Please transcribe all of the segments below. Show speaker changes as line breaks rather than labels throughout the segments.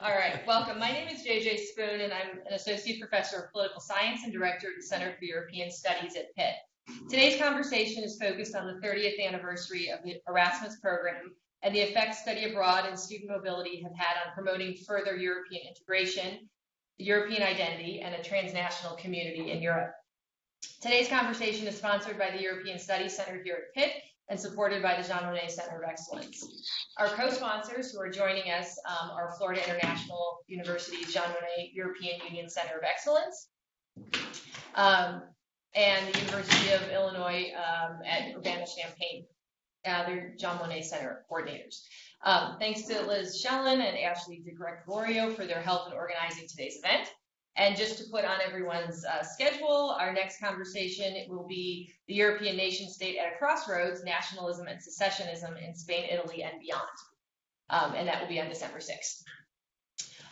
All right, welcome. My name is JJ Spoon, and I'm an associate professor of political science and director at the Center for European Studies at Pitt. Today's conversation is focused on the 30th anniversary of the Erasmus program and the effects study abroad and student mobility have had on promoting further European integration, European identity, and a transnational community in Europe. Today's conversation is sponsored by the European Studies Center here at Pitt and supported by the Jean Monnet Center of Excellence. Our co-sponsors who are joining us um, are Florida International University's Jean Monnet European Union Center of Excellence um, and the University of Illinois um, at Urbana-Champaign. Uh, they're Jean Monnet Center coordinators. Um, thanks to Liz Shellen and Ashley DeGregorio for their help in organizing today's event. And just to put on everyone's uh, schedule, our next conversation will be the European nation state at a crossroads, nationalism and secessionism in Spain, Italy, and beyond. Um, and that will be on December 6th.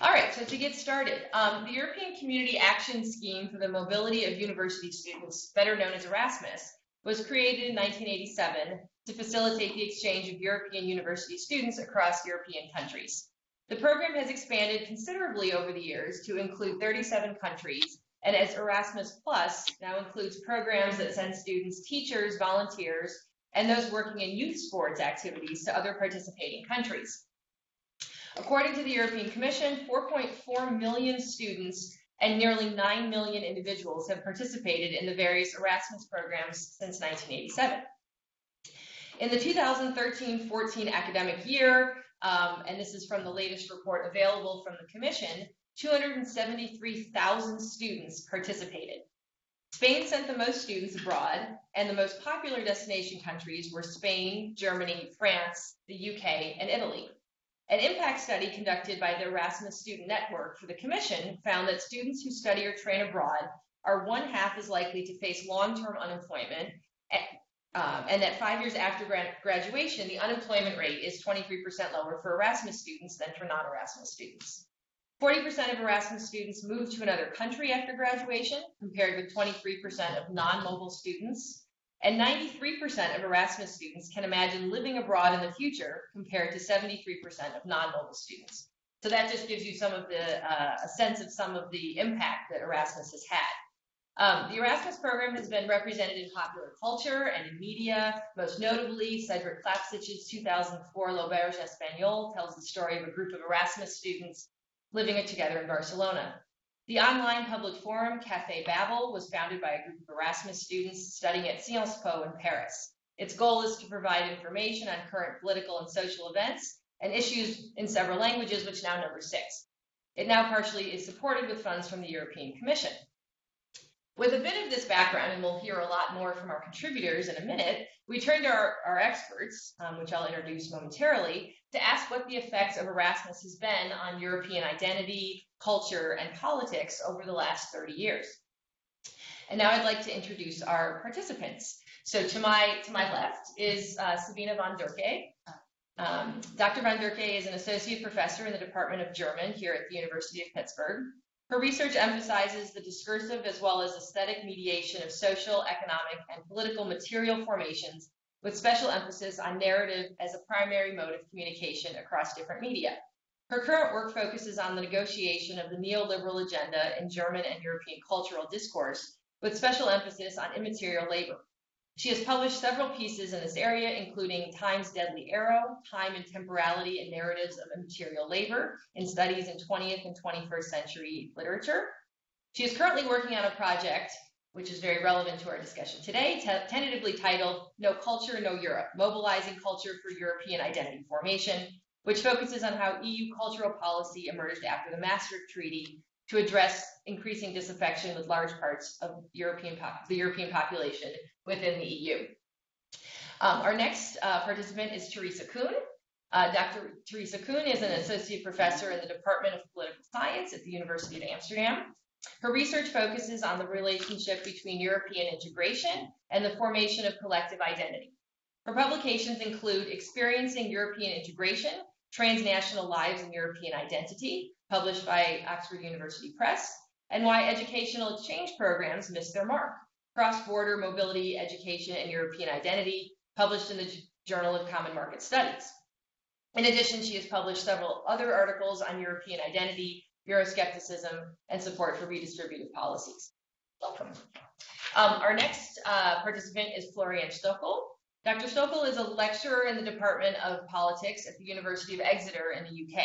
All right, so to get started, um, the European Community Action Scheme for the Mobility of University Students, better known as Erasmus, was created in 1987 to facilitate the exchange of European university students across European countries. The program has expanded considerably over the years to include 37 countries, and as Erasmus Plus now includes programs that send students, teachers, volunteers, and those working in youth sports activities to other participating countries. According to the European Commission, 4.4 million students and nearly 9 million individuals have participated in the various Erasmus programs since 1987. In the 2013-14 academic year, um, and this is from the latest report available from the Commission, 273,000 students participated. Spain sent the most students abroad, and the most popular destination countries were Spain, Germany, France, the UK, and Italy. An impact study conducted by the Erasmus Student Network for the Commission found that students who study or train abroad are one half as likely to face long-term unemployment um, and that five years after graduation, the unemployment rate is 23% lower for Erasmus students than for non-Erasmus students. 40% of Erasmus students move to another country after graduation, compared with 23% of non-mobile students. And 93% of Erasmus students can imagine living abroad in the future, compared to 73% of non-mobile students. So that just gives you some of the, uh, a sense of some of the impact that Erasmus has had. Um, the Erasmus program has been represented in popular culture and in media. Most notably, Cedric Klapisch's 2004 L'Auberge Espagnole tells the story of a group of Erasmus students living it together in Barcelona. The online public forum Café Babel was founded by a group of Erasmus students studying at Sciences Po in Paris. Its goal is to provide information on current political and social events and issues in several languages, which now number six. It now partially is supported with funds from the European Commission. With a bit of this background, and we'll hear a lot more from our contributors in a minute, we turn to our, our experts, um, which I'll introduce momentarily, to ask what the effects of Erasmus has been on European identity, culture, and politics over the last 30 years. And now I'd like to introduce our participants. So to my, to my left is uh, Sabine von Dirke. Um, Dr. von Dirke is an associate professor in the Department of German here at the University of Pittsburgh. Her research emphasizes the discursive as well as aesthetic mediation of social, economic, and political material formations with special emphasis on narrative as a primary mode of communication across different media. Her current work focuses on the negotiation of the neoliberal agenda in German and European cultural discourse, with special emphasis on immaterial labor. She has published several pieces in this area, including Time's Deadly Arrow, Time and Temporality and Narratives of Immaterial Labor and Studies in 20th and 21st Century Literature. She is currently working on a project which is very relevant to our discussion today, tentatively titled No Culture, No Europe, Mobilizing Culture for European Identity Formation, which focuses on how EU cultural policy emerged after the Maastricht Treaty to address increasing disaffection with large parts of European the European population within the EU. Um, our next uh, participant is Teresa Kuhn. Uh, Dr. Teresa Kuhn is an associate professor in the Department of Political Science at the University of Amsterdam. Her research focuses on the relationship between European integration and the formation of collective identity. Her publications include Experiencing European Integration, Transnational Lives and European Identity, published by Oxford University Press, and Why Educational Exchange Programs Miss Their Mark, Cross-Border Mobility, Education, and European Identity, published in the Journal of Common Market Studies. In addition, she has published several other articles on European identity, Euroscepticism, and support for redistributive policies. Welcome. Um, our next uh, participant is Florian Stoeckel. Dr. Stoeckel is a lecturer in the Department of Politics at the University of Exeter in the UK.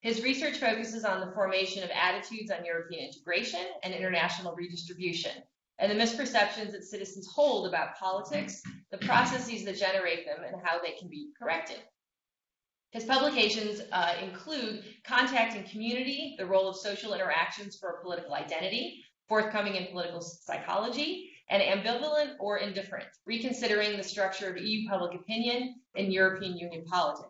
His research focuses on the formation of attitudes on European integration and international redistribution, and the misperceptions that citizens hold about politics, the processes that generate them, and how they can be corrected. His publications uh, include Contact and Community, the role of social interactions for a political identity, forthcoming in political psychology, and ambivalent or indifferent, reconsidering the structure of EU public opinion in European Union politics.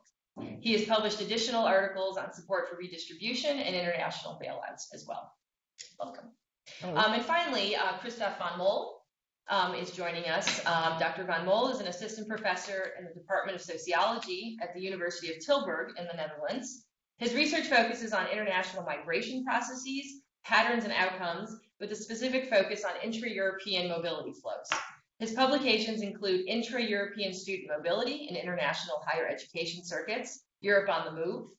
He has published additional articles on support for redistribution and international bailouts as well. Welcome. Oh. Um, and finally, uh, Christoph Van Mol um, is joining us. Um, Dr. Van Mol is an assistant professor in the Department of Sociology at the University of Tilburg in the Netherlands. His research focuses on international migration processes, patterns, and outcomes, with a specific focus on intra-European mobility flows. His publications include Intra-European Student Mobility in International Higher Education Circuits, Europe on the Move,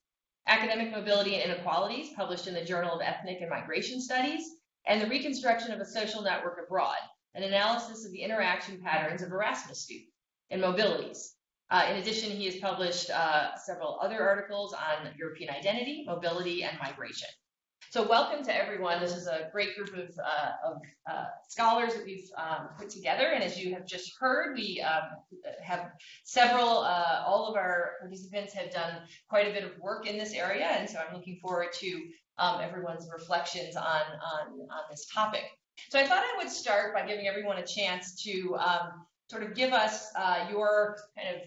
Academic Mobility and Inequalities, published in the Journal of Ethnic and Migration Studies, and The Reconstruction of a Social Network Abroad, an analysis of the interaction patterns of Erasmus students and mobilities. Uh, in addition, he has published uh, several other articles on European identity, mobility, and migration. So welcome to everyone. This is a great group of, uh, of uh, scholars that we've um, put together. And as you have just heard, we um, have several, uh, all of our participants have done quite a bit of work in this area. And so I'm looking forward to um, everyone's reflections on, on, on this topic. So I thought I would start by giving everyone a chance to um, sort of give us uh, your kind of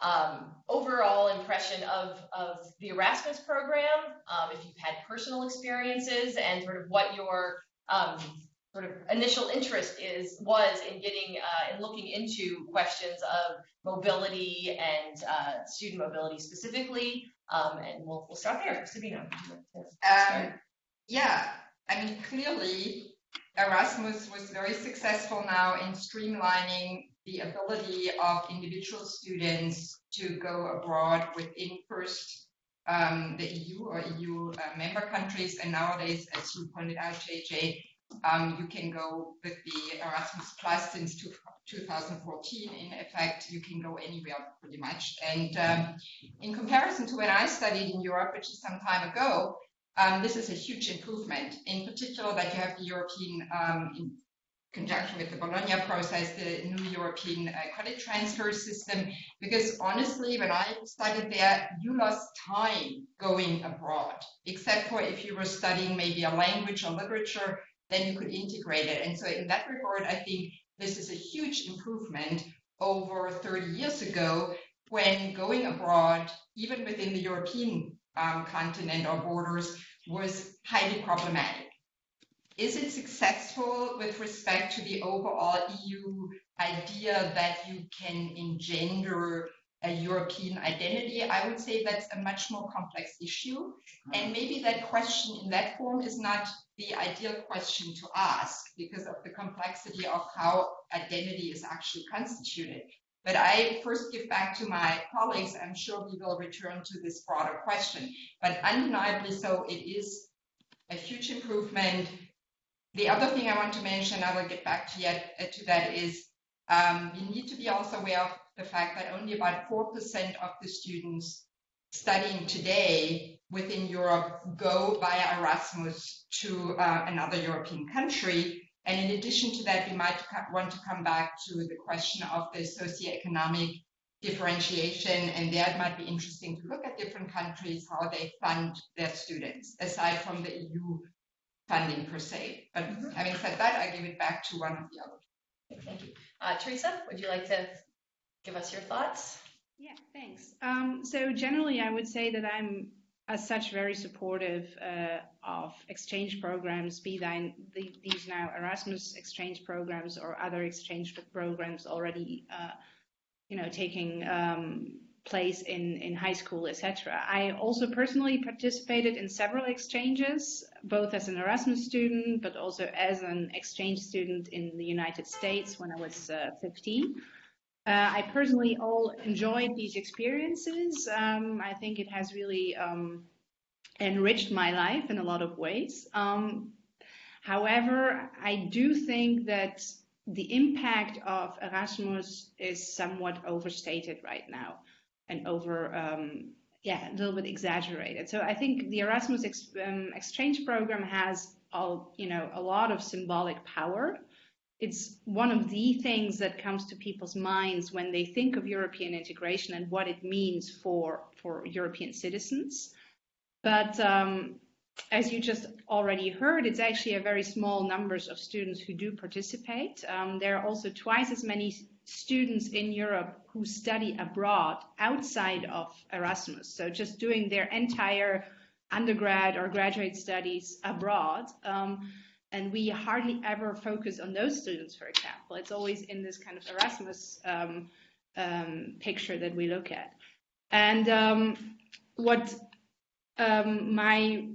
um, overall impression of, of the Erasmus program, um, if you've had personal experiences, and sort of what your um, sort of initial interest is was in getting uh, and looking into questions of mobility and uh, student mobility specifically. Um, and we'll, we'll start there. Sabina.
Um, yeah, I mean, clearly Erasmus was very successful now in streamlining the ability of individual students to go abroad within first um, the EU or EU uh, member countries. And nowadays, as you pointed out, JJ, um, you can go with the Erasmus Plus since two, 2014. In effect, you can go anywhere pretty much. And um, in comparison to when I studied in Europe, which is some time ago, um, this is a huge improvement. In particular, that you have the European um, conjunction with the Bologna process, the new European uh, credit transfer system, because honestly, when I studied there, you lost time going abroad, except for if you were studying maybe a language or literature, then you could integrate it. And so in that regard, I think this is a huge improvement over 30 years ago when going abroad, even within the European um, continent or borders, was highly problematic. Is it successful with respect to the overall EU idea that you can engender a European identity? I would say that's a much more complex issue. Mm-hmm. And maybe that question in that form is not the ideal question to ask because of the complexity of how identity is actually constituted. But I first give back to my colleagues. I'm sure we will return to this broader question. But undeniably so, it is a huge improvement the other thing I want to mention, I will get back to, yet, uh, to that, is um, you need to be also aware of the fact that only about 4% of the students studying today within Europe go via Erasmus to uh, another European country. And in addition to that, we might want to come back to the question of the socioeconomic differentiation. And there it might be interesting to look at different countries, how they fund their students, aside from the EU funding per se. But mm-hmm. having said that, I give it back to one of the others.
Thank you. Uh, Teresa, would you like to give us your thoughts?
Yeah, thanks. Um, so generally, I would say that I'm as such very supportive uh, of exchange programs, be that the, these now Erasmus exchange programs or other exchange programs already, uh, you know, taking um, place in, in high school, etc. I also personally participated in several exchanges, both as an Erasmus student, but also as an exchange student in the United States when I was uh, 15. Uh, I personally all enjoyed these experiences. Um, I think it has really um, enriched my life in a lot of ways. Um, however, I do think that the impact of Erasmus is somewhat overstated right now and over um, yeah a little bit exaggerated. So i think the erasmus ex, um, exchange program has all you know a lot of symbolic power. It's one of the things that comes to people's minds when they think of european integration and what it means for for european citizens. But um, as you just already heard, it's actually a very small numbers of students who do participate. Um, there are also twice as many students in Europe who study abroad outside of Erasmus. So just doing their entire undergrad or graduate studies abroad. Um, and we hardly ever focus on those students, for example. It's always in this kind of Erasmus um, um, picture that we look at. And um, what um, my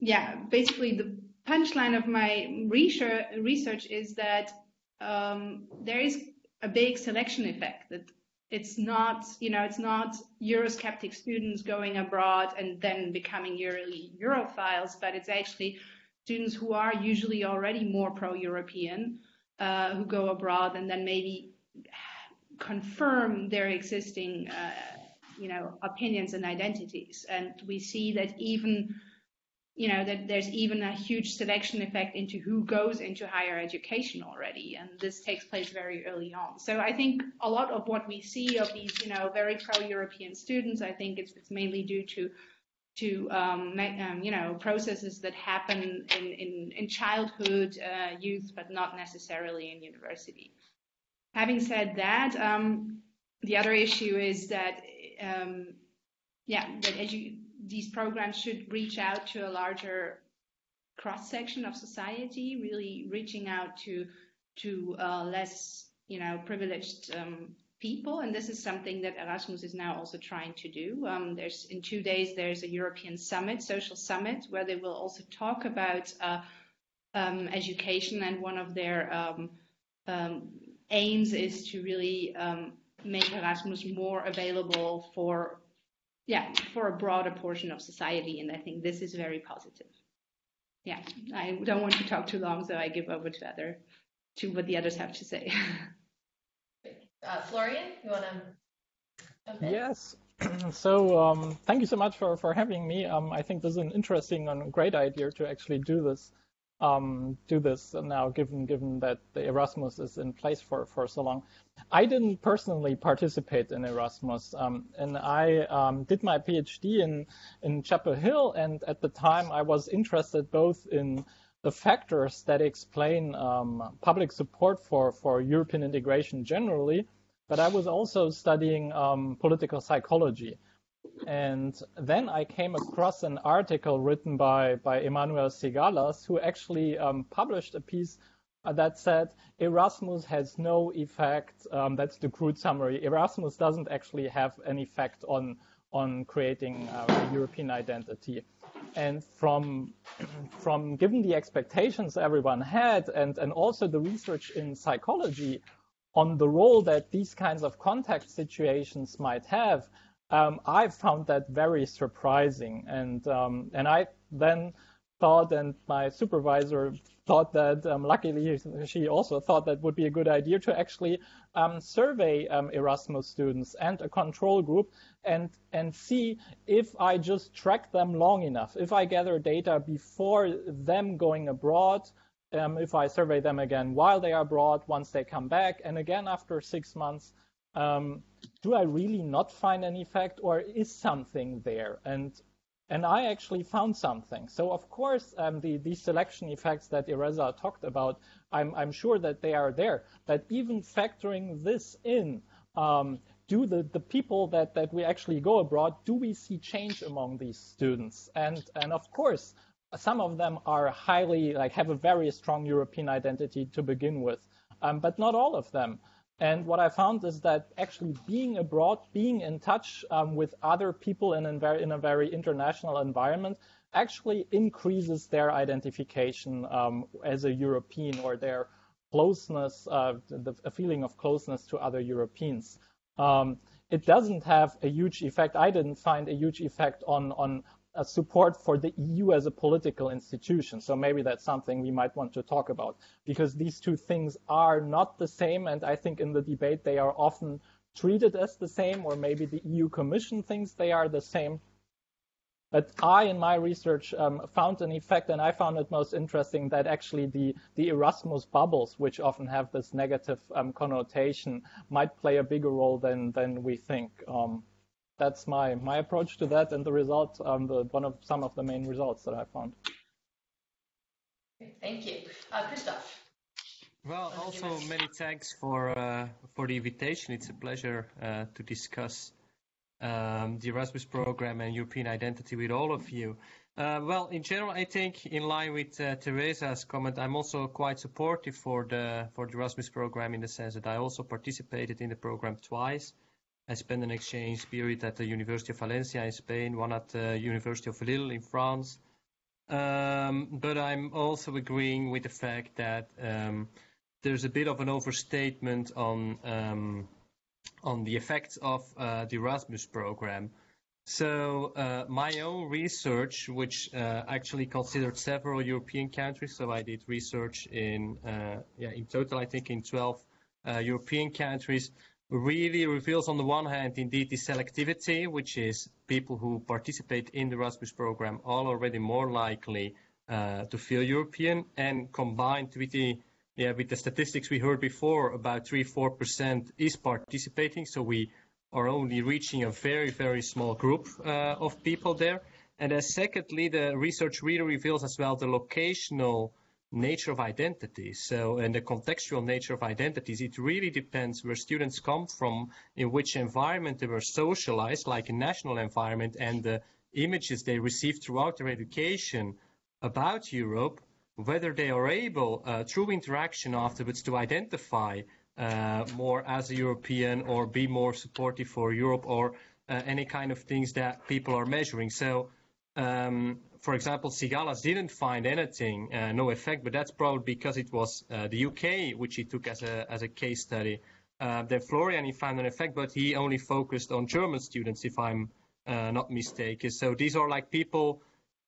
yeah, basically the punchline of my research, research is that um, there is a big selection effect that it's not, you know, it's not Eurosceptic students going abroad and then becoming Euro- Europhiles, but it's actually students who are usually already more pro-European uh, who go abroad and then maybe confirm their existing, uh, you know, opinions and identities. And we see that even you know that there's even a huge selection effect into who goes into higher education already and this takes place very early on. So i think a lot of what we see of these you know very pro-european students i think it's, it's mainly due to to um, um, you know processes that happen in in, in childhood uh, youth but not necessarily in university. Having said that um, the other issue is that um, yeah that edu- these programs should reach out to a larger cross section of society, really reaching out to to uh, less you know privileged um, people, and this is something that Erasmus is now also trying to do. Um, there's in two days there's a European summit, social summit, where they will also talk about uh, um, education, and one of their um, um, aims is to really um, make Erasmus more available for yeah, for a broader portion of society. And I think this is very positive. Yeah, I don't want to talk too long, so I give over to other to what the others have to say.
Uh, Florian, you want
to? Yes. so um, thank you so much for, for having me. Um, I think this is an interesting and great idea to actually do this um, do this now, given given that the Erasmus is in place for, for so long. I didn't personally participate in Erasmus, um, and I um, did my PhD in in Chapel Hill, and at the time I was interested both in the factors that explain um, public support for for European integration generally, but I was also studying um, political psychology. And then I came across an article written by, by Emmanuel Sigalas, who actually um, published a piece uh, that said Erasmus has no effect. Um, that's the crude summary. Erasmus doesn't actually have an effect on on creating uh, a European identity. And from from given the expectations everyone had, and and also the research in psychology on the role that these kinds of contact situations might have, um, I found that very surprising, and um, and I then thought, and my supervisor thought that, um, luckily she also thought that would be a good idea to actually um, survey um, Erasmus students and a control group and and see if I just track them long enough, if I gather data before them going abroad. Um, if I survey them again while they are abroad, once they come back, and again after six months, um, do I really not find an effect or is something there? And and I actually found something. So of course, um, the these selection effects that Teresa talked about, I'm I'm sure that they are there. But even factoring this in, um, do the, the people that, that we actually go abroad, do we see change among these students? And and of course, some of them are highly like have a very strong European identity to begin with, um, but not all of them. And what I found is that actually being abroad, being in touch um, with other people in a, very, in a very international environment actually increases their identification um, as a European or their closeness, uh, the, a feeling of closeness to other Europeans. Um, it doesn't have a huge effect. I didn't find a huge effect on on support for the EU as a political institution. So maybe that's something we might want to talk about because these two things are not the same. And I think in the debate they are often treated as the same, or maybe the EU Commission thinks they are the same. But I, in my research, um, found an effect, and I found it most interesting that actually the, the Erasmus bubbles, which often have this negative um, connotation, might play a bigger role than, than we think. Um, that's my, my approach to that, and the result, um, the, one of some of the main results that I found.
Thank you. Uh, Christoph.
Well, also many thanks for uh, for the invitation. It's a pleasure uh, to discuss um, the Erasmus program and European identity with all of you. Uh, well, in general, I think in line with uh, Teresa's comment, I'm also quite supportive for the for the Erasmus program in the sense that I also participated in the program twice. I spent an exchange period at the University of Valencia in Spain, one at the University of Lille in France. Um, but I'm also agreeing with the fact that um, there's a bit of an overstatement on um, on the effects of uh, the Erasmus program. So uh, my own research, which uh, actually considered several European countries, so I did research in, uh, yeah, in total, I think in 12 uh, European countries, really reveals on the one hand, indeed, the selectivity, which is people who participate in the Erasmus program are already more likely uh, to feel European, and combined with the yeah, with the statistics we heard before, about 3-4% is participating. So we are only reaching a very, very small group uh, of people there. And then secondly, the research really reveals as well the locational nature of identities. So, and the contextual nature of identities, it really depends where students come from, in which environment they were socialized, like a national environment, and the images they receive throughout their education about Europe whether they are able, uh, through interaction afterwards, to identify uh, more as a European or be more supportive for Europe or uh, any kind of things that people are measuring. So, um, for example, Sigalas didn't find anything, uh, no effect, but that's probably because it was uh, the UK which he took as a, as a case study. Uh, then Florian, he found an effect, but he only focused on German students, if I'm not mistaken. So these are like people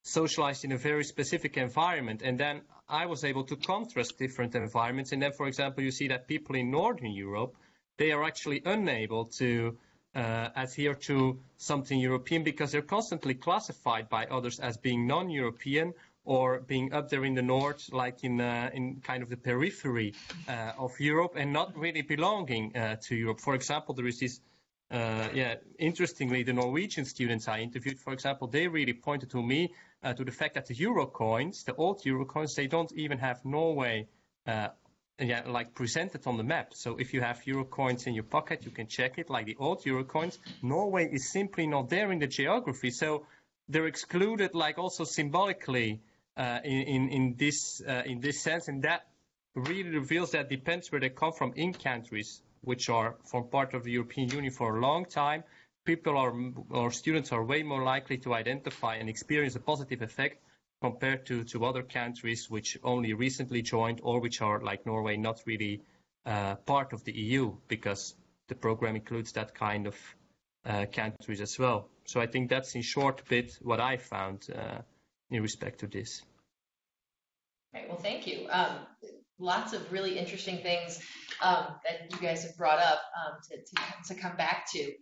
socialized in a very specific environment. And then I was able to contrast different environments. And then, for example, you see that people in Northern Europe, they are actually unable to uh, adhere to something European because they're constantly classified by others as being non-European or being up there in the north, like in uh, in kind of the periphery uh, of Europe, and not really belonging uh, to Europe. For example, there is this uh, yeah, interestingly, the Norwegian students I interviewed, for example, they really pointed to me uh, to the fact that the euro coins, the old euro coins, they don't even have Norway uh, yeah, like presented on the map. So if you have euro coins in your pocket, you can check it, like the old euro coins. Norway is simply not there in the geography. So they're excluded, like also symbolically uh, in, in, in, this, uh, in this sense. And that really reveals that depends where they come from in countries which are from part of the European Union for a long time, people are, or students are way more likely to identify and experience a positive effect compared to, to other countries which only recently joined or which are, like Norway, not really uh, part of the EU because the program includes that kind of uh, countries as well. So I think that's in short bit what I found uh, in respect to this.
Right, well, thank you. Um, lots of really interesting things um, that you guys have brought up um, to, to, to, come back to.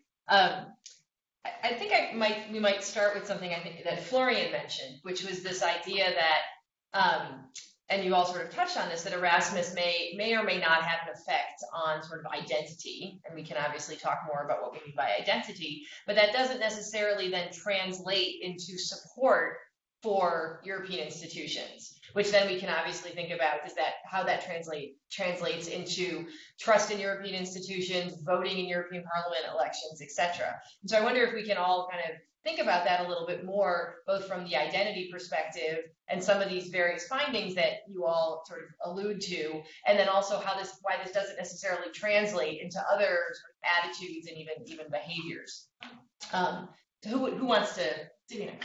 I, I, think I might we might start with something I think that Florian mentioned, which was this idea that, um, and you all sort of touched on this, that Erasmus may may or may not have an effect on sort of identity, and we can obviously talk more about what we mean by identity, but that doesn't necessarily then translate into support for European institutions which then we can obviously think about is that how that translate translates into trust in European institutions, voting in European Parliament elections, etc. So I wonder if we can all kind of think about that a little bit more, both from the identity perspective and some of these various findings that you all sort of allude to, and then also how this why this doesn't necessarily translate into other sort of attitudes and even even behaviors. Um, who who wants to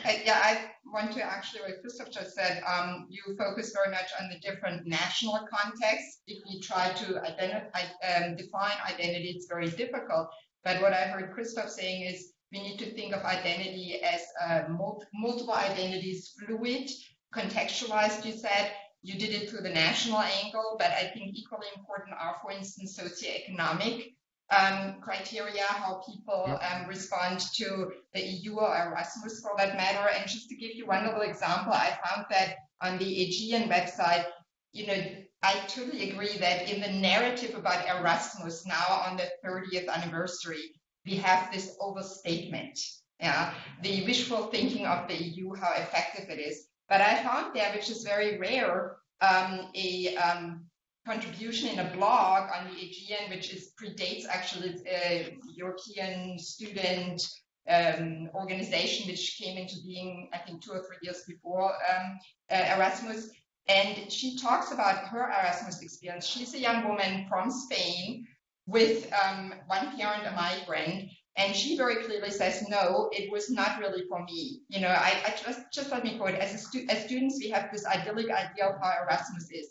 I, yeah, I want to actually, what Christoph just said, um, you focus very much on the different national contexts. If we try to um, define identity, it's very difficult. But what I heard Christoph saying is we need to think of identity as uh, mul multiple identities, fluid, contextualized, you said. You did it through the national angle, but I think equally important are, for instance, socioeconomic um, criteria, how people um, respond to the EU or Erasmus for that matter. And just to give you one little example, I found that on the AEGEE website, you know, I totally agree that in the narrative about Erasmus now on the 30th anniversary, we have this overstatement, yeah, the wishful thinking of the EU, how effective it is. But I found there, which is very rare, um, a um, contribution in a blog on the AEGEE, which is predates actually a European student um, organization, which came into being, I think, two or three years before um, uh, Erasmus. And she talks about her Erasmus experience. She's a young woman from Spain with um, one parent, a migrant, and she very clearly says, no, it was not really for me. You know, I, I just, just let me quote, as, stu as students, we have this idyllic idea of how Erasmus is.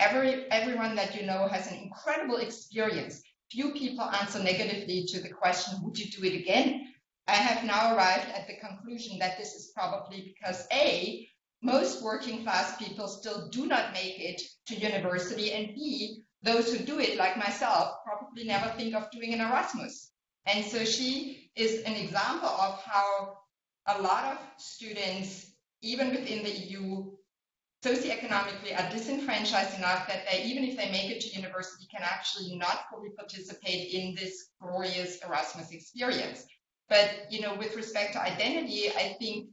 Every, everyone that you know has an incredible experience. Few people answer negatively to the question, would you do it again? I have now arrived at the conclusion that this is probably because A, most working class people still do not make it to university, and B, those who do it, like myself, probably never think of doing an Erasmus. And so she is an example of how a lot of students, even within the EU, socioeconomically are disenfranchised enough that they, even if they make it to university, can actually not fully participate in this glorious Erasmus experience. But you know, with respect to identity, I think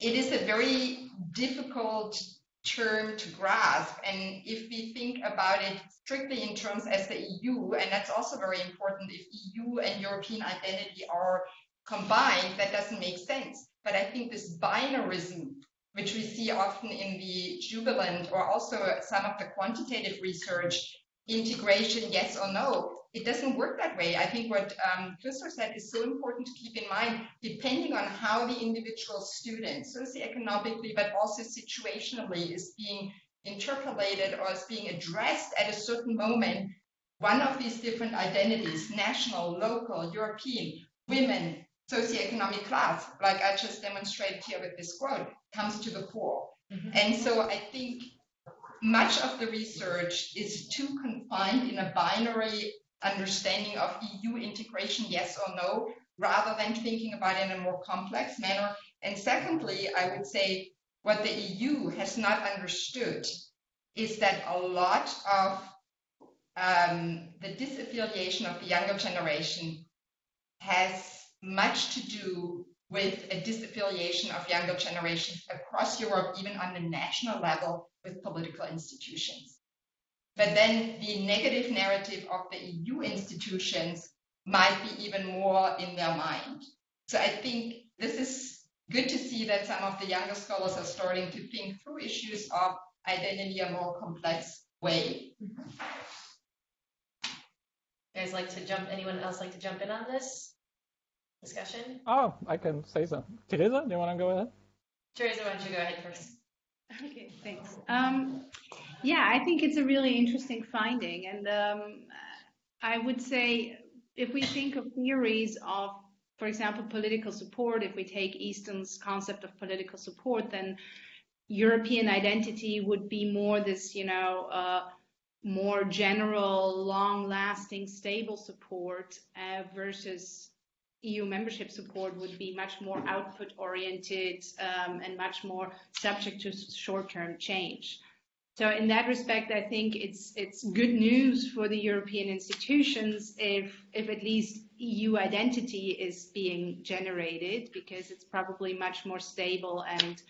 it is a very difficult term to grasp. And if we think about it strictly in terms as the EU, and that's also very important, if EU and European identity are combined, that doesn't make sense. But I think this binarism, which we see often in the jubilant or also some of the quantitative research, integration, yes or no, it doesn't work that way. I think what um, said is so important to keep in mind, depending on how the individual student, socioeconomically, but also situationally, is being interpolated or is being addressed at a certain moment, one of these different identities, national, local, European, women, socioeconomic class, like I just demonstrated here with this quote, comes to the fore. Mm-hmm. And so I think much of the research is too confined in a binary understanding of EU integration, yes or no, rather than thinking about it in a more complex manner. And secondly, I would say what the EU has not understood is that a lot of um, the disaffiliation of the younger generation has much to do with a disaffiliation of younger generations across Europe, even on the national level, with political institutions. But then the negative narrative of the EU institutions might be even more in their mind. So I think this is good to see that some of the younger scholars are starting to think through issues of identity in a more complex way. Mm-hmm. You
guys like to jump, anyone else like to jump in on this discussion?
Oh, I can say so. Teresa, do you want to go ahead?
Teresa, why don't you go ahead first?
Okay, thanks. Um, yeah, I think it's a really interesting finding. And um, I would say if we think of theories of, for example, political support, if we take Easton's concept of political support, then European identity would be more this, you know, uh, more general, long lasting, stable support uh, versus EU membership support would be much more output oriented um, and much more subject to short term change. So in that respect, I think it's it's good news for the European institutions if if at least EU identity is being generated because it's probably much more stable and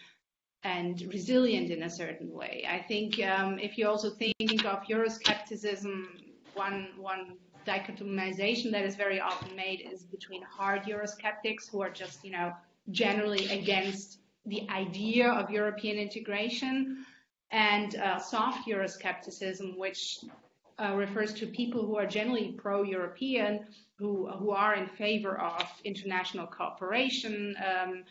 and resilient in a certain way. I think um, if you also think of Euroscepticism, one one dichotomization that is very often made is between hard Eurosceptics who are just you know generally against the idea of European integration and uh, soft Euroscepticism, which uh, refers to people who are generally pro-European, who who are in favor of international cooperation, um,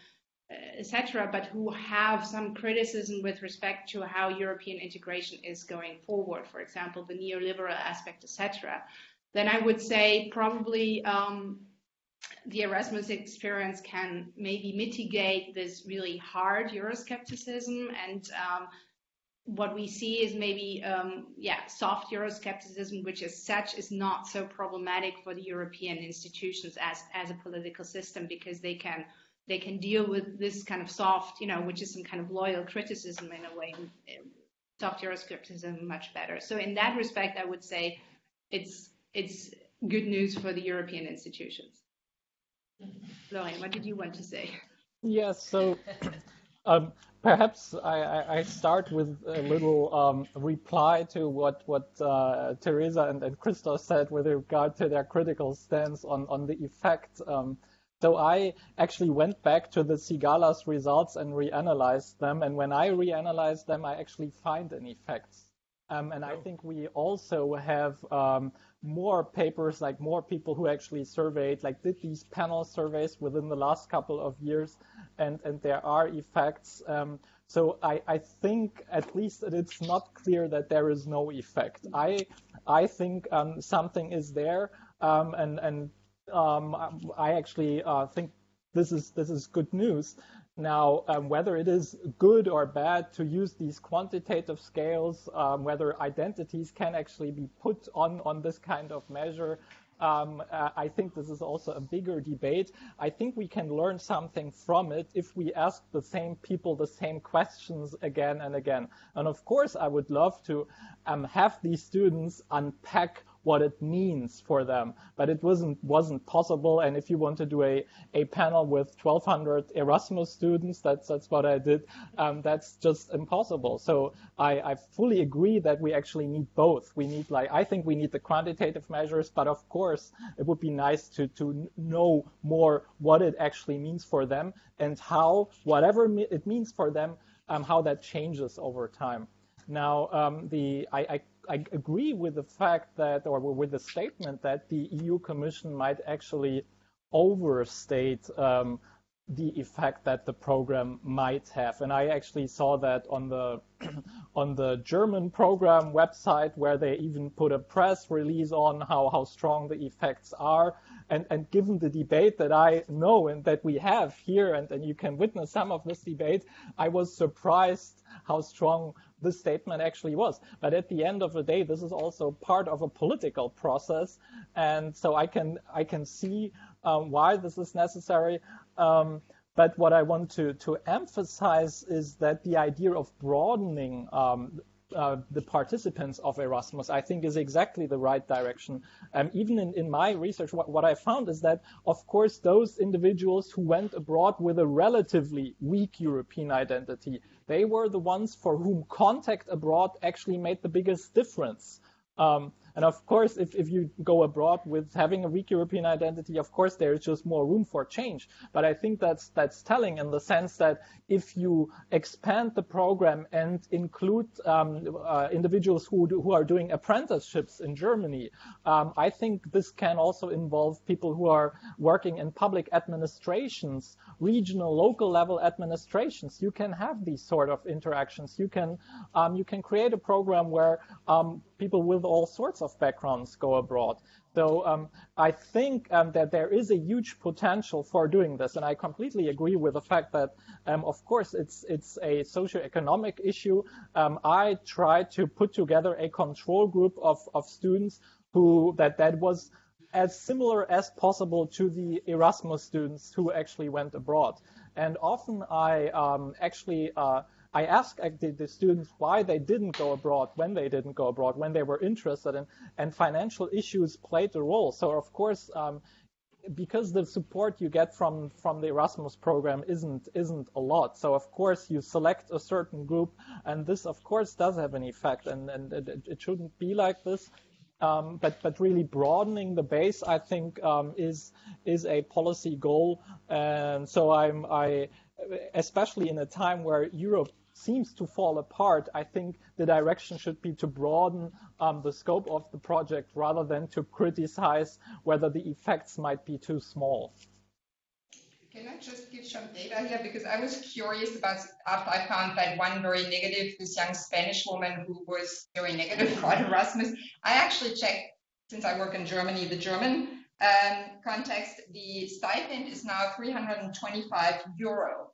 etc., but who have some criticism with respect to how European integration is going forward. For example, the neoliberal aspect, etc. Then I would say probably. Um, the Erasmus experience can maybe mitigate this really hard Euroscepticism and um, what we see is maybe um, yeah soft Euroscepticism, which as such is not so problematic for the European institutions as as a political system because they can they can deal with this kind of soft you know which is some kind of loyal criticism in a way soft Euroscepticism much better. So in that respect, I would say it's it's good news for the European institutions. Florian, what did you want to say?
Yes, so um, perhaps I, I, start with a little um, reply to what what uh, Teresa and, and Christoph said with regard to their critical stance on on the effect. Um, so I actually went back to the SIGALAS results and reanalyzed them, and when I reanalyzed them, I actually find an effect. Um, and I oh. think we also have um, more papers, like more people who actually surveyed, like did these panel surveys within the last couple of years, and, and there are effects. Um, so I, I think at least it's not clear that there is no effect. I I think um, something is there, um, and and um, I actually uh, think this is this is good news. Now, um, whether it is good or bad to use these quantitative scales, um, whether identities can actually be put on, on this kind of measure, um, uh, I think this is also a bigger debate. I think we can learn something from it if we ask the same people the same questions again and again. And of course, I would love to um, have these students unpack what it means for them. But it wasn't wasn't possible. And if you want to do a, a panel with 1,200 Erasmus students, that's that's what I did. Um, that's just impossible. So I, I fully agree that we actually need both. We need like I think we need the quantitative measures, but of course it would be nice to to know more what it actually means for them and how whatever it means for them, um, how that changes over time. Now, um, the I, I I agree with the fact that, or with the statement that the EU Commission might actually overstate um, the effect that the program might have. And I actually saw that on the on the German program website where they even put a press release on how, how strong the effects are. And, and given the debate that I know and that we have here, and, and you can witness some of this debate, I was surprised how strong this statement actually was. But at the end of the day, this is also part of a political process, and so I can I can see um, why this is necessary. Um, but what I want to, to emphasize is that the idea of broadening um, uh, the participants of Erasmus, I think is exactly the right direction. Um, even in, in my research, what, what I found is that, of course, those individuals who went abroad with a relatively weak European identity, they were the ones for whom contact abroad actually made the biggest difference. Um, and of course, if, if you go abroad with having a weak European identity, of course, there is just more room for change. But I think that's, that's telling in the sense that if you expand the program and include um, uh, individuals who, do, who are doing apprenticeships in Germany, um, I think this can also involve people who are working in public administrations, regional, local level administrations. You can have these sort of interactions. You can, um, you can create a program where um, people with all sorts of backgrounds go abroad. So um, I think um, that there is a huge potential for doing this, and I completely agree with the fact that, um, of course, it's it's a socioeconomic issue. Um, I tried to put together a control group of of students who that that was as similar as possible to the Erasmus students who actually went abroad. And often I um, actually uh, I asked the, the, students why they didn't go abroad, when they didn't go abroad, when they were interested in, and financial issues played a role. So of course, um, because the support you get from from the Erasmus program isn't isn't a lot. So of course you select a certain group, and this of course does have an effect, and and it, it shouldn't be like this. Um, but but really broadening the base, I think, um, is is a policy goal. And so I'm I especially in a time where Europe seems to fall apart, I think the direction should be to broaden um, the scope of the project rather than to criticize whether the effects might be too small.
Can I just give some data here? Because I was curious about after I found that one very negative, this young Spanish woman who was very negative about Erasmus. I actually checked, since I work in Germany, the German um, context, the stipend is now 325 euro.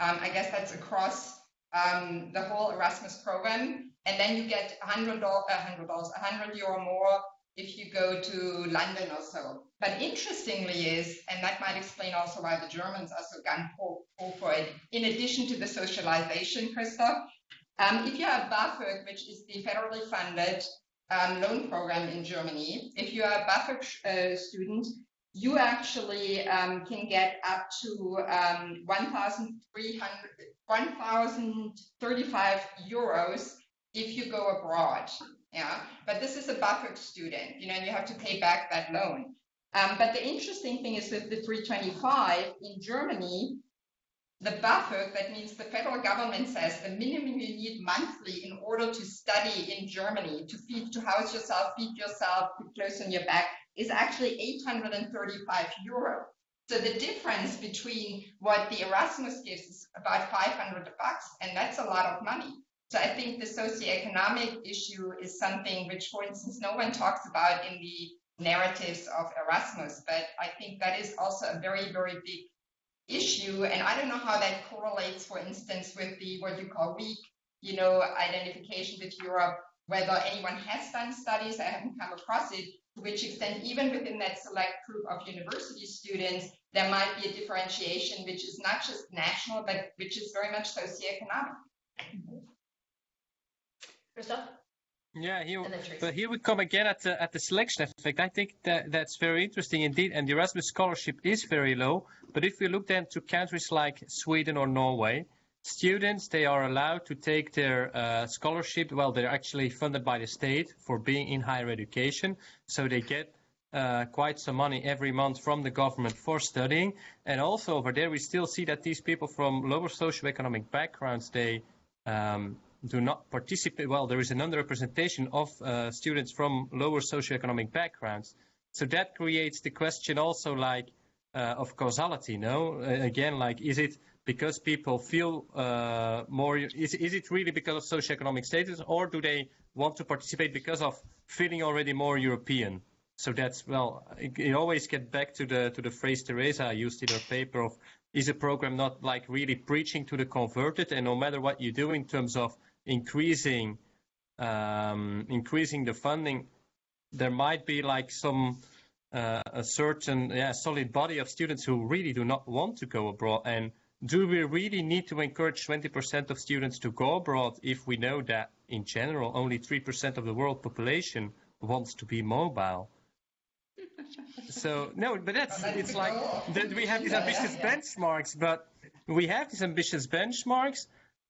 Um, I guess that's across um, the whole Erasmus program. And then you get $100, $100, 100 euro more if you go to London or so. But interestingly is, and that might explain also why the Germans are so gun for it, in addition to the socialization, Christoph, um, if you have BAföG, which is the federally funded um, loan program in Germany, if you are a BAföG uh, student, you actually um, can get up to um, 1,035 euros if you go abroad yeah. But this is a BAföG student, you know, and you have to pay back that loan. Um, but the interesting thing is with the 325 in Germany, the BAföG, that means the federal government says the minimum you need monthly in order to study in Germany, to feed, to house yourself, feed yourself, put clothes on your back, is actually 835 euro. So the difference between what the Erasmus gives is about 500 bucks, and that's a lot of money. So I think the socioeconomic issue is something which, for instance, no one talks about in the narratives of Erasmus, but I think that is also a very, very big issue. And I don't know how that correlates, for instance, with the what you call weak, you know, identification with Europe, whether anyone has done studies, I haven't come across it, to which extent, even within that select group of university students, there might be a differentiation which is not just national, but which is very much socioeconomic.
Christoph?
Yeah, here, but here we come again at the, at the selection effect. I think that that's very interesting indeed, and the Erasmus scholarship is very low. But if we look then to countries like Sweden or Norway, students they are allowed to take their uh, scholarship. Well, they're actually funded by the state for being in higher education, so they get uh, quite some money every month from the government for studying. And also over there, we still see that these people from lower socioeconomic backgrounds they um, do not participate. Well, there is an underrepresentation of uh, students from lower socioeconomic backgrounds. So that creates the question also like uh, of causality, no? Again, like, is it because people feel uh, more, is, is it really because of socioeconomic status or do they want to participate because of feeling already more European? So that's, well, it, it always get back to the, to the phrase Teresa used in her paper of, is a program not like really preaching to the converted and no matter what you do in terms of increasing um, increasing the funding, there might be like some uh, a certain yeah, solid body of students who really do not want to go abroad. And do we really need to encourage 20% of students to go abroad if we know that in general only 3% of the world population wants to be mobile? So no, but that's it's like that we have these ambitious benchmarks, but we have these ambitious benchmarks,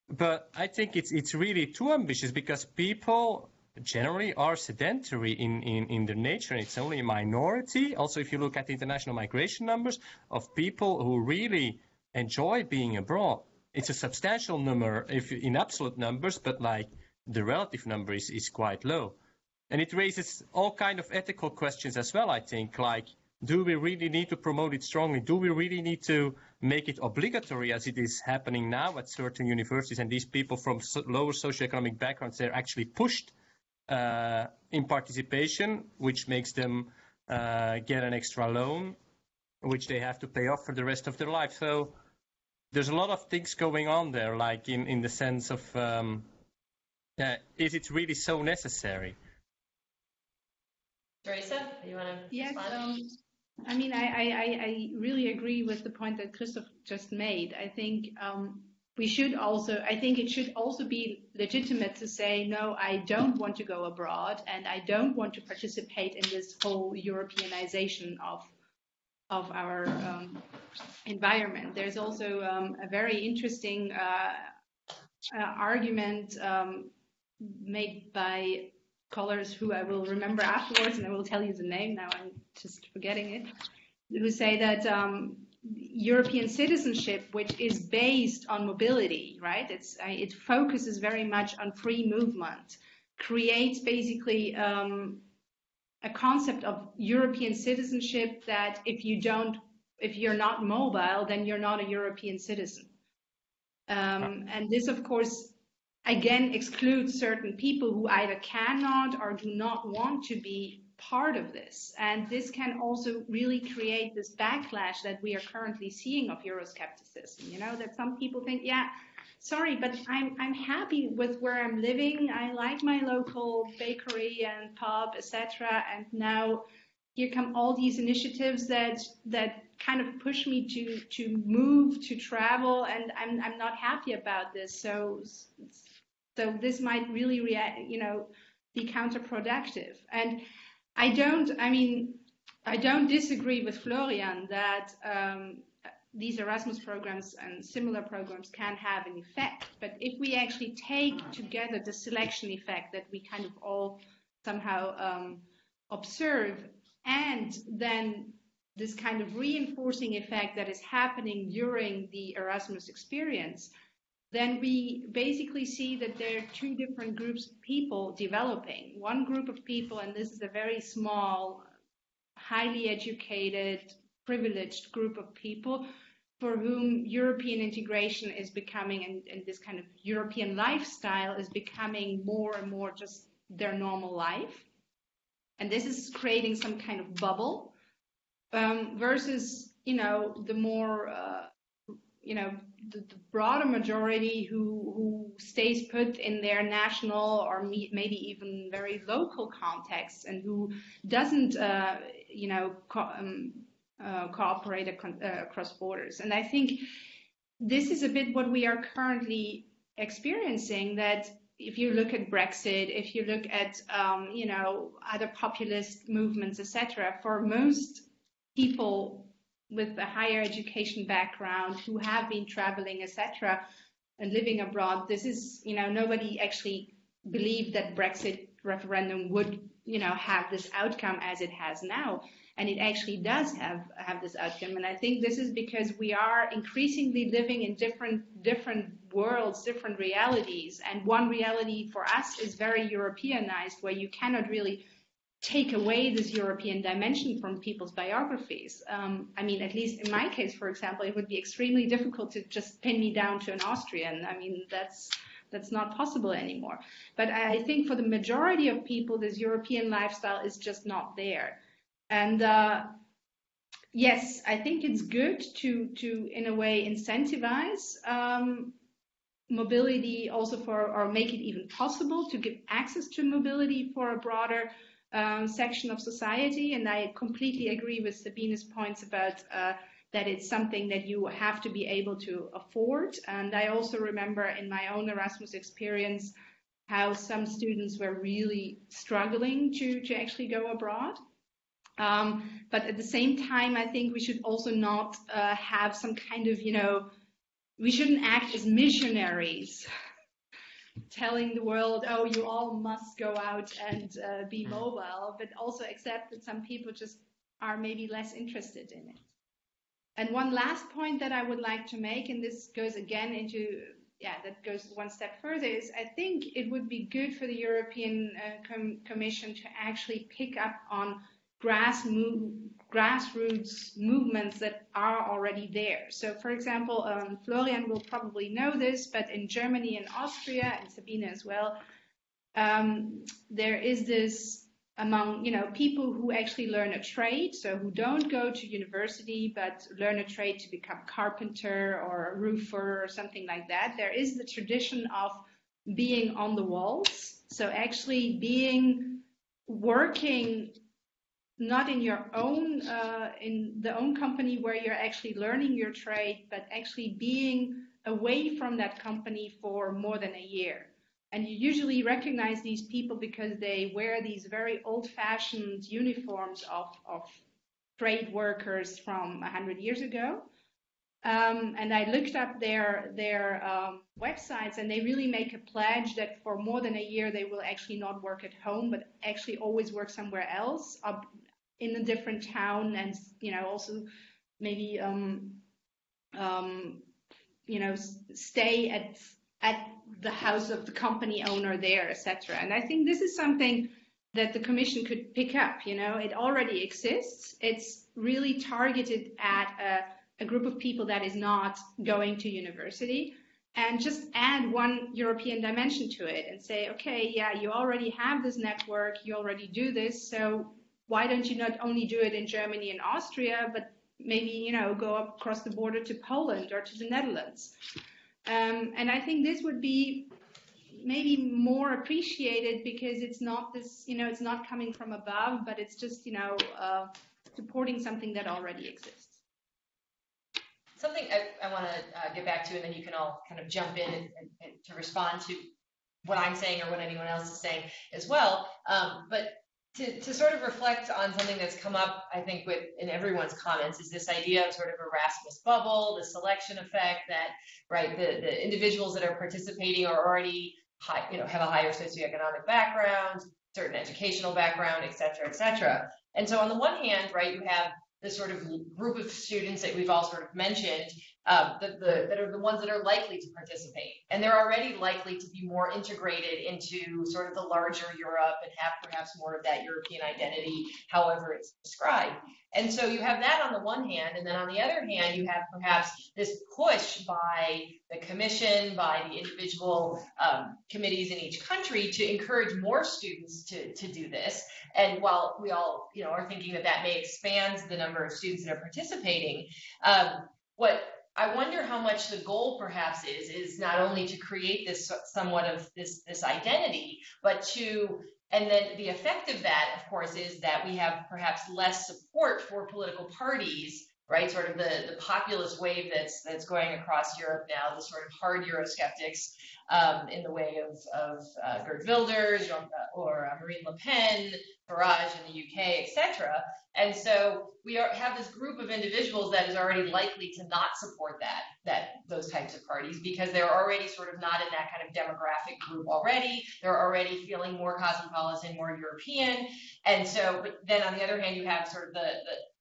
but I think it's it's really too ambitious because people generally are sedentary in, in, in their nature. It's only a minority. Also, if you look at the international migration numbers of people who really enjoy being abroad, it's a substantial number if in absolute numbers, but like the relative number is, is quite low. And it raises all kind of ethical questions as well, I think, like do we really need to promote it strongly? Do we really need to make it obligatory as it is happening now at certain universities? And these people from so lower socioeconomic backgrounds, they're actually pushed uh, in participation, which makes them uh, get an extra loan, which they have to pay off for the rest of their life. So there's a lot of things going on there, like in, in the sense of, um, uh, is it really so necessary?
Teresa, you want to
yes, um, I mean, I, I, I really agree with the point that Christoph just made. I think um, we should also, I think it should also be legitimate to say, no, I don't want to go abroad and I don't want to participate in this whole Europeanization of of our um, environment. There's also um, a very interesting uh, uh, argument um, made by scholars who I will remember afterwards, and I will tell you the name now. I'm just forgetting it. Who say that um, European citizenship, which is based on mobility, right? It's uh, it focuses very much on free movement, creates basically um, a concept of European citizenship that if you don't, if you're not mobile, then you're not a European citizen. Um, and this, of course, again excludes certain people who either cannot or do not want to be part of this. And this can also really create this backlash that we are currently seeing of Euroscepticism. You know, that some people think, yeah, sorry, but I'm I'm happy with where I'm living. I like my local bakery and pub, etc. And now here come all these initiatives that that kind of push me to to move, to travel, and I'm I'm not happy about this. So so this might really react, you know, be counterproductive. And I don't, I mean, I don't disagree with Florian that um, these Erasmus programs and similar programs can have an effect. But if we actually take together the selection effect that we kind of all somehow um, observe, and then this kind of reinforcing effect that is happening during the Erasmus experience, then we basically see that there are two different groups of people developing. One group of people, and this is a very small, highly educated, privileged group of people for whom European integration is becoming, and, and this kind of European lifestyle is becoming more and more just their normal life. And this is creating some kind of bubble um, versus, you know, the more, uh, you know, the, the, broader majority who who stays put in their national or me, maybe even very local context and who doesn't uh, you know co- um, uh, cooperate ac- uh, across borders and I think this is a bit what we are currently experiencing that if you look at Brexit, if you look at um, you know other populist movements, etc., for most people with a higher education background who have been traveling, etc., and living abroad. This is, you know, nobody actually believed that Brexit referendum would, you know, have this outcome as it has now. And it actually does have have this outcome. And I think this is because we are increasingly living in different different worlds, different realities. And one reality for us is very Europeanized, where you cannot really take away this European dimension from people's biographies. Um, I mean, at least in my case, for example, it would be extremely difficult to just pin me down to an Austrian. I mean, that's that's not possible anymore. But I think for the majority of people, this European lifestyle is just not there. And uh, yes, I think it's good to to in a way incentivize um, mobility also for or make it even possible to give access to mobility for a broader um, section of society. And I completely agree with Sabine's points about uh, that it's something that you have to be able to afford. And I also remember in my own Erasmus experience how some students were really struggling to, to actually go abroad. Um, but at the same time, I think we should also not uh, have some kind of, you know, we shouldn't act as missionaries telling the world, oh, you all must go out and uh, be mm. mobile, but also accept that some people just are maybe less interested in it. And one last point that I would like to make, and this goes again into, yeah, that goes one step further, is I think it would be good for the European uh, Com- Commission to actually pick up on grass move, grassroots movements that are already there. So, for example, um, Florian will probably know this, but in Germany and Austria, and Sabine as well, um, there is this among you know people who actually learn a trade, so who don't go to university but learn a trade to become carpenter or a roofer or something like that. There is the tradition of being on the Walz, so actually being working not in your own uh, in the own company where you're actually learning your trade, but actually being away from that company for more than a year. And you usually recognize these people because they wear these very old-fashioned uniforms of, of trade workers from 100 years ago. Um, and I looked up their their um, websites, and they really make a pledge that for more than a year they will actually not work at home, but actually always work somewhere else, up in a different town and you know also maybe um, um, you know stay at at the house of the company owner there, etc. And I think this is something that the commission could pick up. You know, it already exists. It's really targeted at a, a group of people that is not going to university and just add one European dimension to it and say, okay, yeah, you already have this network, you already do this, so why don't you not only do it in Germany and Austria, but maybe you know go up across the border to Poland or to the Netherlands? Um, and I think this would be maybe more appreciated because it's not this, you know, it's not coming from above, but it's just, you know, uh, supporting something that already exists.
Something I, I want to uh, get back to, and then you can all kind of jump in and, and, and to respond to what I'm saying or what anyone else is saying as well. Um, but to, sort of reflect on something that's come up, I think, with in everyone's comments is this idea of sort of Erasmus bubble, the selection effect that, right, the, the individuals that are participating are already high, you know, have a higher socioeconomic background, certain educational background, et cetera, et cetera. And so on the one hand, right, you have the sort of group of students that we've all sort of mentioned um, the, the, that are the ones that are likely to participate. And they're already likely to be more integrated into sort of the larger Europe and have perhaps more of that European identity, however it's described. And so you have that on the one hand, and then on the other hand, you have perhaps this push by the commission, by the individual um, committees in each country to encourage more students to, to do this. And while we all, you know, are thinking that that may expand the number of students that are participating, um, what I wonder how much the goal perhaps is is not only to create this somewhat of this this identity, but to and then the effect of that, of course, is that we have perhaps less support for political parties, right? Sort of the, the populist wave that's that's going across Europe now, the sort of hard Eurosceptics um, in the way of, of uh, Geert Wilders or, or uh, Marine Le Pen, Farage in the UK, etc. And so we are, have this group of individuals that is already likely to not support that, that those types of parties because they're already sort of not in that kind of demographic group already. They're already feeling more cosmopolitan, more European. And so, but then on the other hand, you have sort of the,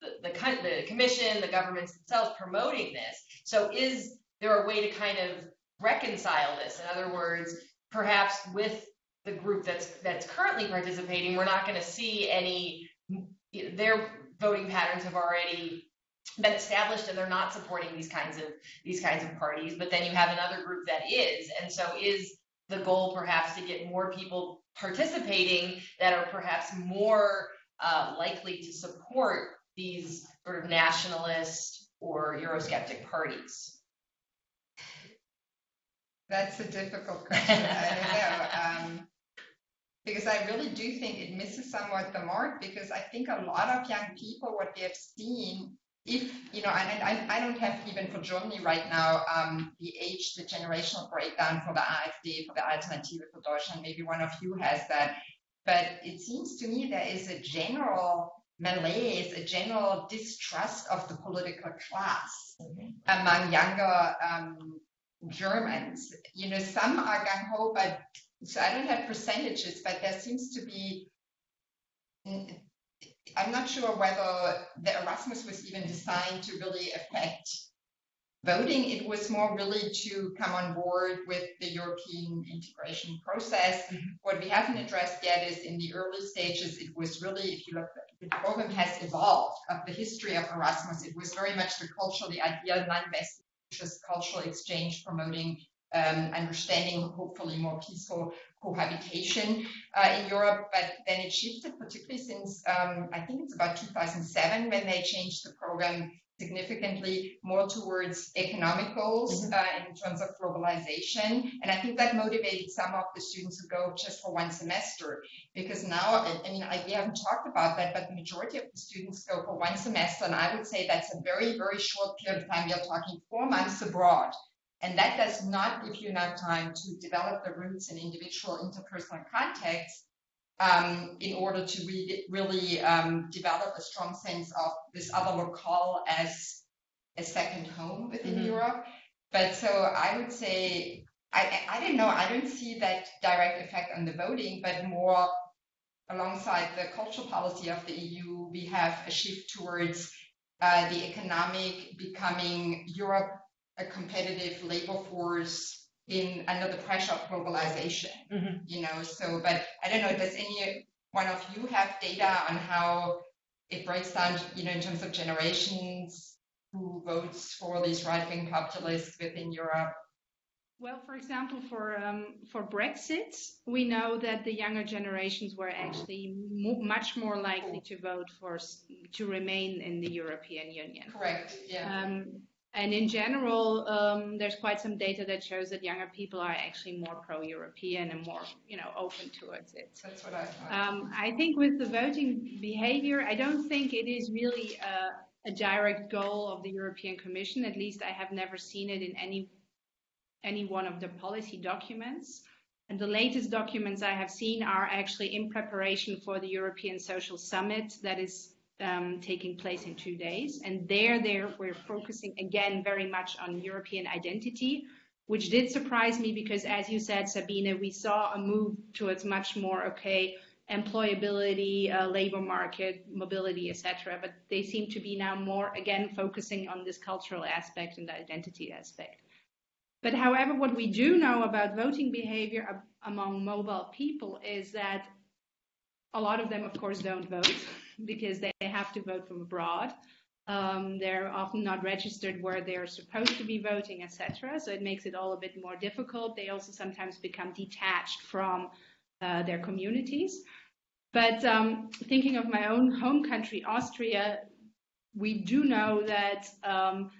the, the, the, the commission, the governments themselves promoting this. So is there a way to kind of reconcile this? In other words, perhaps with the group that's that's currently participating, we're not going to see any their voting patterns have already been established and they're not supporting these kinds of these kinds of parties but then you have another group that is and so is the goal perhaps to get more people participating that are perhaps more uh, likely to support these sort of nationalist or eurosceptic parties.
That's a difficult question. I don't know. Um, because I really do think it misses somewhat the mark because I think a lot of young people, what they have seen, if, you know, and, I, I don't have even for Germany right now um, the age, the generational breakdown for the AfD, for the Alternative for Deutschland, maybe one of you has that. But it seems to me there is a general malaise, a general distrust of the political class mm-hmm. among younger um, Germans. You know, some are gung ho, but so I don't have percentages, but there seems to be, I'm not sure whether the Erasmus was even designed to really affect voting. It was more really to come on board with the European integration process. Mm-hmm. What we haven't addressed yet is in the early stages, it was really, if you look, the program has evolved of the history of Erasmus. It was very much the culture, the idea, just cultural exchange, promoting um, understanding hopefully more peaceful cohabitation uh, in Europe. But then it shifted, particularly since um, I think it's about 2007 when they changed the program significantly more towards economic goals mm-hmm. uh, in terms of globalization. And I think that motivated some of the students to go just for one semester because now, I mean, I, we haven't talked about that, but the majority of the students go for one semester. And I would say that's a very, very short period of time. We are talking four months abroad. And that does not give you enough time to develop the roots in individual interpersonal contexts um, in order to re- really um, develop a strong sense of this other locale as a second home within mm-hmm. Europe. But so I would say, I, I don't know, I don't see that direct effect on the voting, but more alongside the cultural policy of the EU, we have a shift towards uh, the economic becoming Europe a competitive labor force in under the pressure of globalization. Mm-hmm. You know, so but I don't know. Does any one of you have data on how it breaks down? You know, in terms of generations who votes for these right wing populists within Europe?
Well, for example, for um, for Brexit, we know that the younger generations were actually mo- much more likely to vote for to remain in the European Union.
Correct. Yeah. Um,
and in general, um, there's quite some data that shows that younger people are actually more pro-European and more, you know, open towards it.
That's what I thought.
Um, I think with the voting behavior, I don't think it is really a, a direct goal of the European Commission. At least I have never seen it in any any one of the policy documents. And the latest documents I have seen are actually in preparation for the European Social Summit that is um, taking place in two days. And there, there, we're focusing again very much on European identity, which did surprise me because, as you said, Sabine, we saw a move towards much more, okay, employability, uh, labor market, mobility, etc. But they seem to be now more, again, focusing on this cultural aspect and the identity aspect. But however, what we do know about voting behavior among mobile people is that a lot of them, of course, don't vote because they have to vote from abroad. Um, they're often not registered where they're supposed to be voting, etc. So it makes it all a bit more difficult. They also sometimes become detached from uh, their communities. But um, thinking of my own home country, Austria, we do know that um,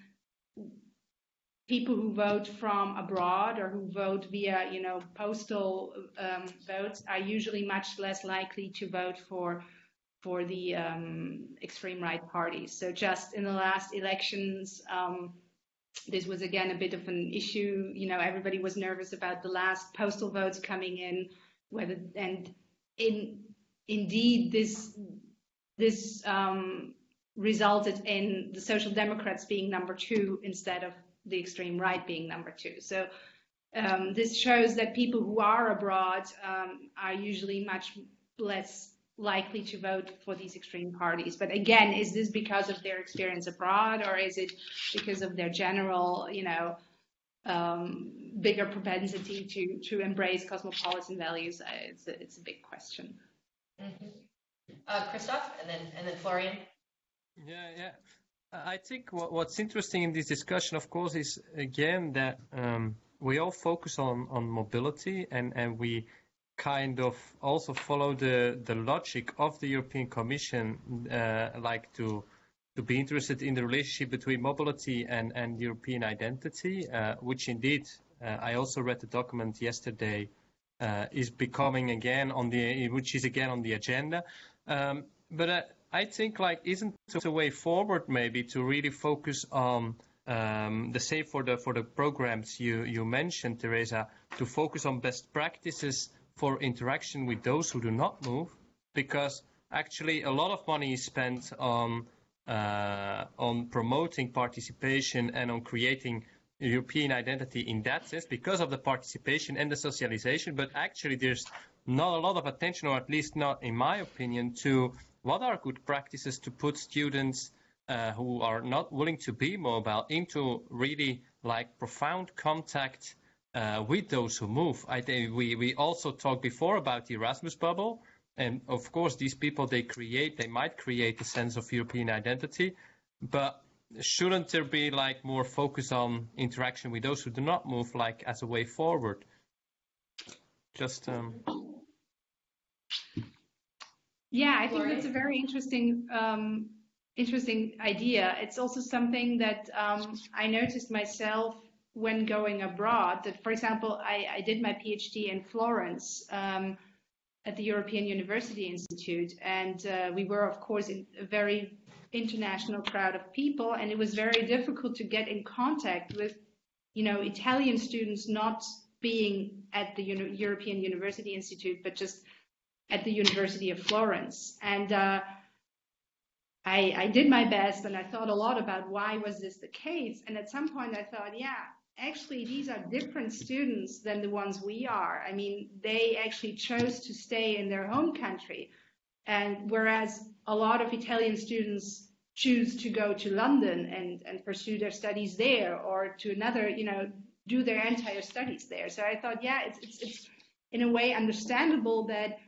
people who vote from abroad or who vote via, you know, postal um, votes are usually much less likely to vote for for the um, extreme right parties. So just in the last elections, um, this was again a bit of an issue. You know, everybody was nervous about the last postal votes coming in, whether and in indeed this this um, resulted in the Social Democrats being number two instead of the extreme right being number two. So um, this shows that people who are abroad um, are usually much less likely to vote for these extreme parties. But again, is this because of their experience abroad, or is it because of their general, you know, um, bigger propensity to to embrace cosmopolitan values? Uh, it's a, it's a big question.
Mm-hmm. Uh, Christoph, and then and then Florian.
Yeah, yeah. I think what, what's interesting in this discussion, of course, is again that um, we all focus on, on mobility and, and we kind of also follow the, the logic of the European Commission, uh, like to to be interested in the relationship between mobility and, and European identity, uh, which indeed uh, I also read the document yesterday uh, is becoming again on the which is again on the agenda. Um, but uh, I think like isn't the way forward maybe to really focus on um, the same for the for the programs you you mentioned, Teresa, to focus on best practices for interaction with those who do not move, because actually a lot of money is spent on uh, on promoting participation and on creating European identity in that sense because of the participation and the socialization. But actually, there's not a lot of attention, or at least not in my opinion, to what are good practices to put students uh, who are not willing to be mobile into really like profound contact uh, with those who move. I think we, we also talked before about the Erasmus bubble. And of course, these people, they create, they might create a sense of European identity, but shouldn't there be like more focus on interaction with those who do not move, like as a way forward? Just um,
yeah, I think that's a very interesting um, interesting idea. It's also something that um, I noticed myself when going abroad. That, for example, I, I did my PhD in Florence um, at the European University Institute, and uh, we were, of course, in a very international crowd of people, and it was very difficult to get in contact with, you know, Italian students not being at the Uni- European University Institute, but just at the University of Florence. And uh, I, I did my best and I thought a lot about why was this the case. And at some point I thought, yeah, actually these are different students than the ones we are. I mean, they actually chose to stay in their home country. And whereas a lot of Italian students choose to go to London and, and pursue their studies there or to another, you know, do their entire studies there. So I thought, yeah, it's, it's, it's in a way understandable that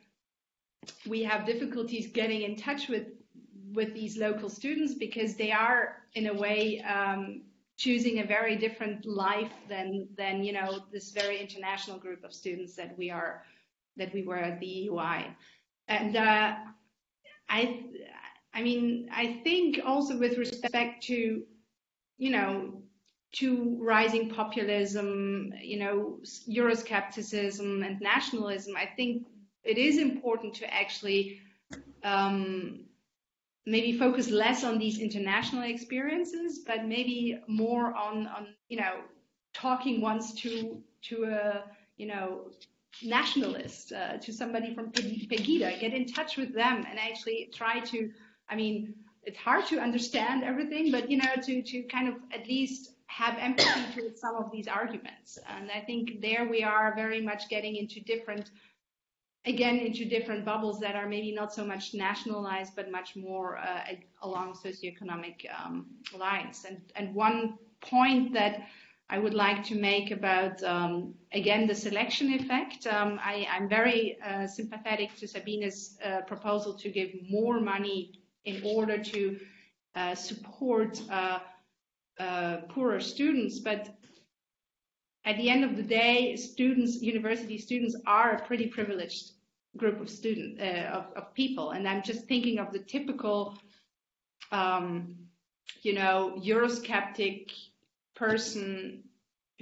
we have difficulties getting in touch with with these local students because they are in a way um, choosing a very different life than than you know this very international group of students that we are that we were at the EUI. And uh, I I mean I think also with respect to you know to rising populism, you know, Euroscepticism and nationalism, I think it is important to actually um, maybe focus less on these international experiences, but maybe more on, on you know, talking once to to a you know nationalist, uh, to somebody from Pegida, get in touch with them and actually try to. I mean, it's hard to understand everything, but you know, to to kind of at least have empathy towards some of these arguments. And I think there we are very much getting into different, again, into different bubbles that are maybe not so much nationalized, but much more uh, along socioeconomic um, lines. And, and one point that I would like to make about, um, again, the selection effect. Um, I, am very uh, sympathetic to Sabine's uh, proposal to give more money in order to uh, support uh, uh, poorer students, but at the end of the day, students, university students are a pretty privileged group of uh, of, of, people, and I'm just thinking of the typical, um, you know, Eurosceptic person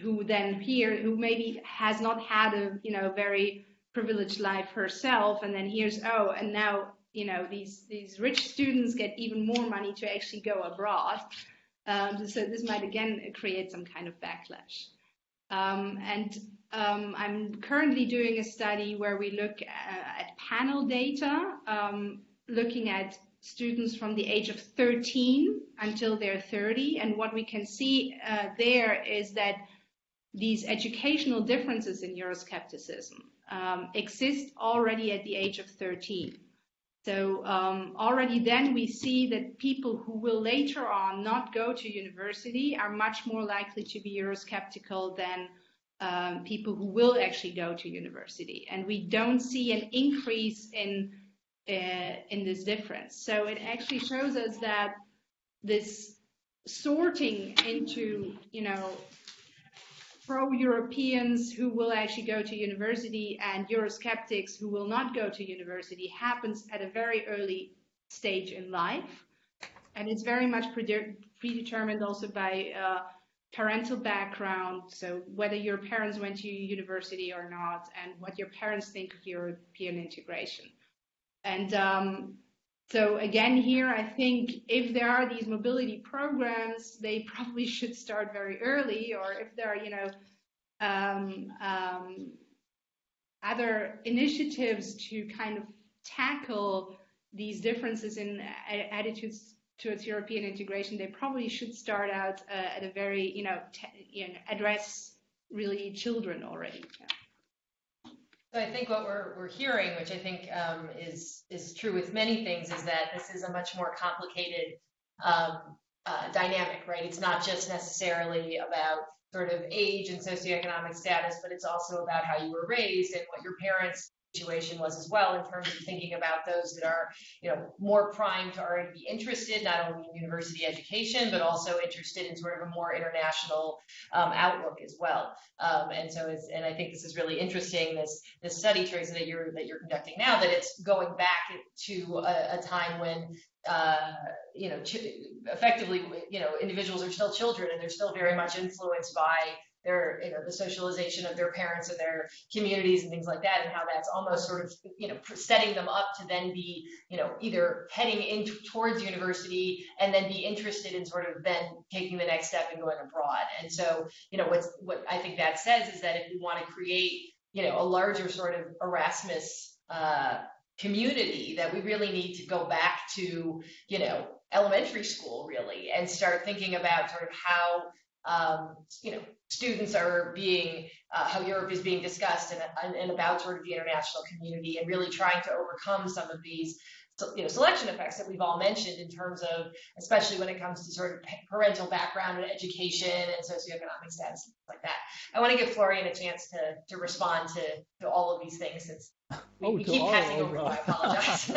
who then here, who maybe has not had a, you know, very privileged life herself, and then hears, oh, and now, you know, these these rich students get even more money to actually go abroad. Um, so this might again create some kind of backlash. Um, and um, I'm currently doing a study where we look at, at panel data, um, looking at students from the age of 13 until they're 30. And what we can see uh, there is that these educational differences in Euroscepticism um, exist already at the age of 13. So um, already then we see that people who will later on not go to university are much more likely to be Eurosceptical than um, people who will actually go to university. And we don't see an increase in uh, in this difference. So it actually shows us that this sorting into, you know, pro-Europeans who will actually go to university and Eurosceptics who will not go to university happens at a very early stage in life. And it's very much predetermined also by uh, parental background, so whether your parents went to university or not, and what your parents think of European integration. And um, so again, here I think if there are these mobility programs, they probably should start very early, or if there are, you know, um, um, other initiatives to kind of tackle these differences in attitudes towards European integration, they probably should start out uh, at a very, you know, you know, address really children already. Yeah.
So I think what we're, we're hearing, which I think um, is is true with many things, is that this is a much more complicated um, uh, dynamic, right? It's not just necessarily about sort of age and socioeconomic status, but it's also about how you were raised and what your parents situation was as well in terms of thinking about those that are you know more primed to already be interested not only in university education but also interested in sort of a more international um, outlook as well. Um, and so it's and i think this is really interesting this this study Teresa that you're that you're conducting now that it's going back to a, a time when uh, you know, effectively, you know, individuals are still children and they're still very much influenced by their you know the socialization of their parents and their communities and things like that and how that's almost sort of you know setting them up to then be you know either heading in towards university and then be interested in sort of then taking the next step and going abroad. And so you know what's what i think that says is that if we want to create you know a larger sort of erasmus uh, community that we really need to go back to you know elementary school really and start thinking about sort of how um, you know, students are being, uh, how Europe is being discussed and, and, and, about sort of the international community and really trying to overcome some of these you know, selection effects that we've all mentioned in terms of, especially when it comes to sort of parental background and education and socioeconomic status, like that. I want to give Florian a chance to, to respond to, to all of these things since we,
Oh,
we keep
all
passing over. I apologize.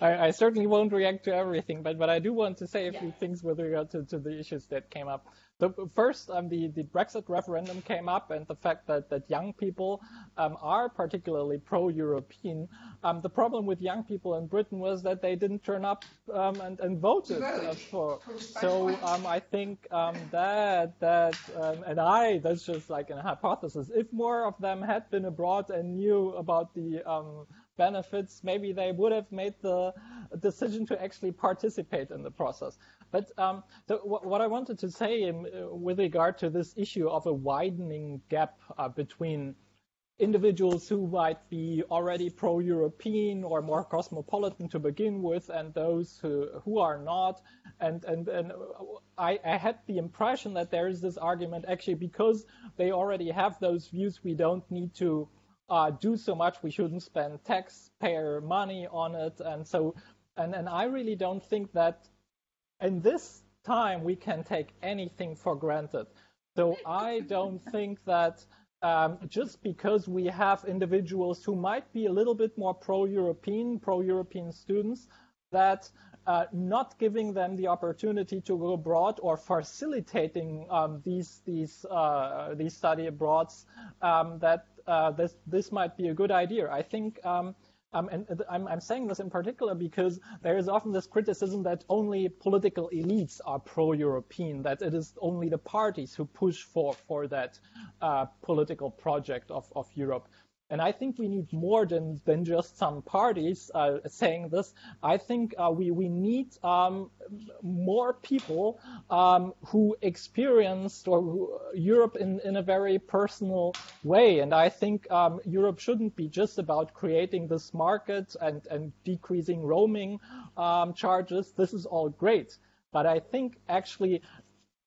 I, I certainly won't react to everything, but, but I do want to say a
Yeah.
few things with regard to, to the issues that came up. So first, um, the, the Brexit referendum came up, and the fact that, that young people um, are particularly pro-European. Um, the problem with young people in Britain was that they didn't turn up um, and, and voted uh, for. So um, I think um, that that um, and I that's just like a hypothesis. If more of them had been abroad and knew about the um, benefits, maybe they would have made the decision to actually participate in the process. But um, so what, I wanted to say in, uh, with regard to this issue of a widening gap uh, between individuals who might be already pro-European or more cosmopolitan to begin with, and those who who are not. And and and I, I had the impression that there is this argument actually because they already have those views, we don't need to uh, do so much. We shouldn't spend taxpayer money on it, and so and and I really don't think that in this time we can take anything for granted. So I don't think that um, just because we have individuals who might be a little bit more pro-European, pro-European students, that uh, not giving them the opportunity to go abroad or facilitating um, these these uh, these study abroads, um, that uh, this this might be a good idea. I think. Um, and uh, I'm, I'm saying this in particular because there is often this criticism that only political elites are pro-European, that it is only the parties who push for, for that uh, political project of, of Europe. And I think we need more than, than just some parties uh, saying this. I think uh, we, we need um, more people um, who experienced or who, Europe in, in a very personal way. And I think um, Europe shouldn't be just about creating this market and, and decreasing roaming um, charges. This is all great. But I think actually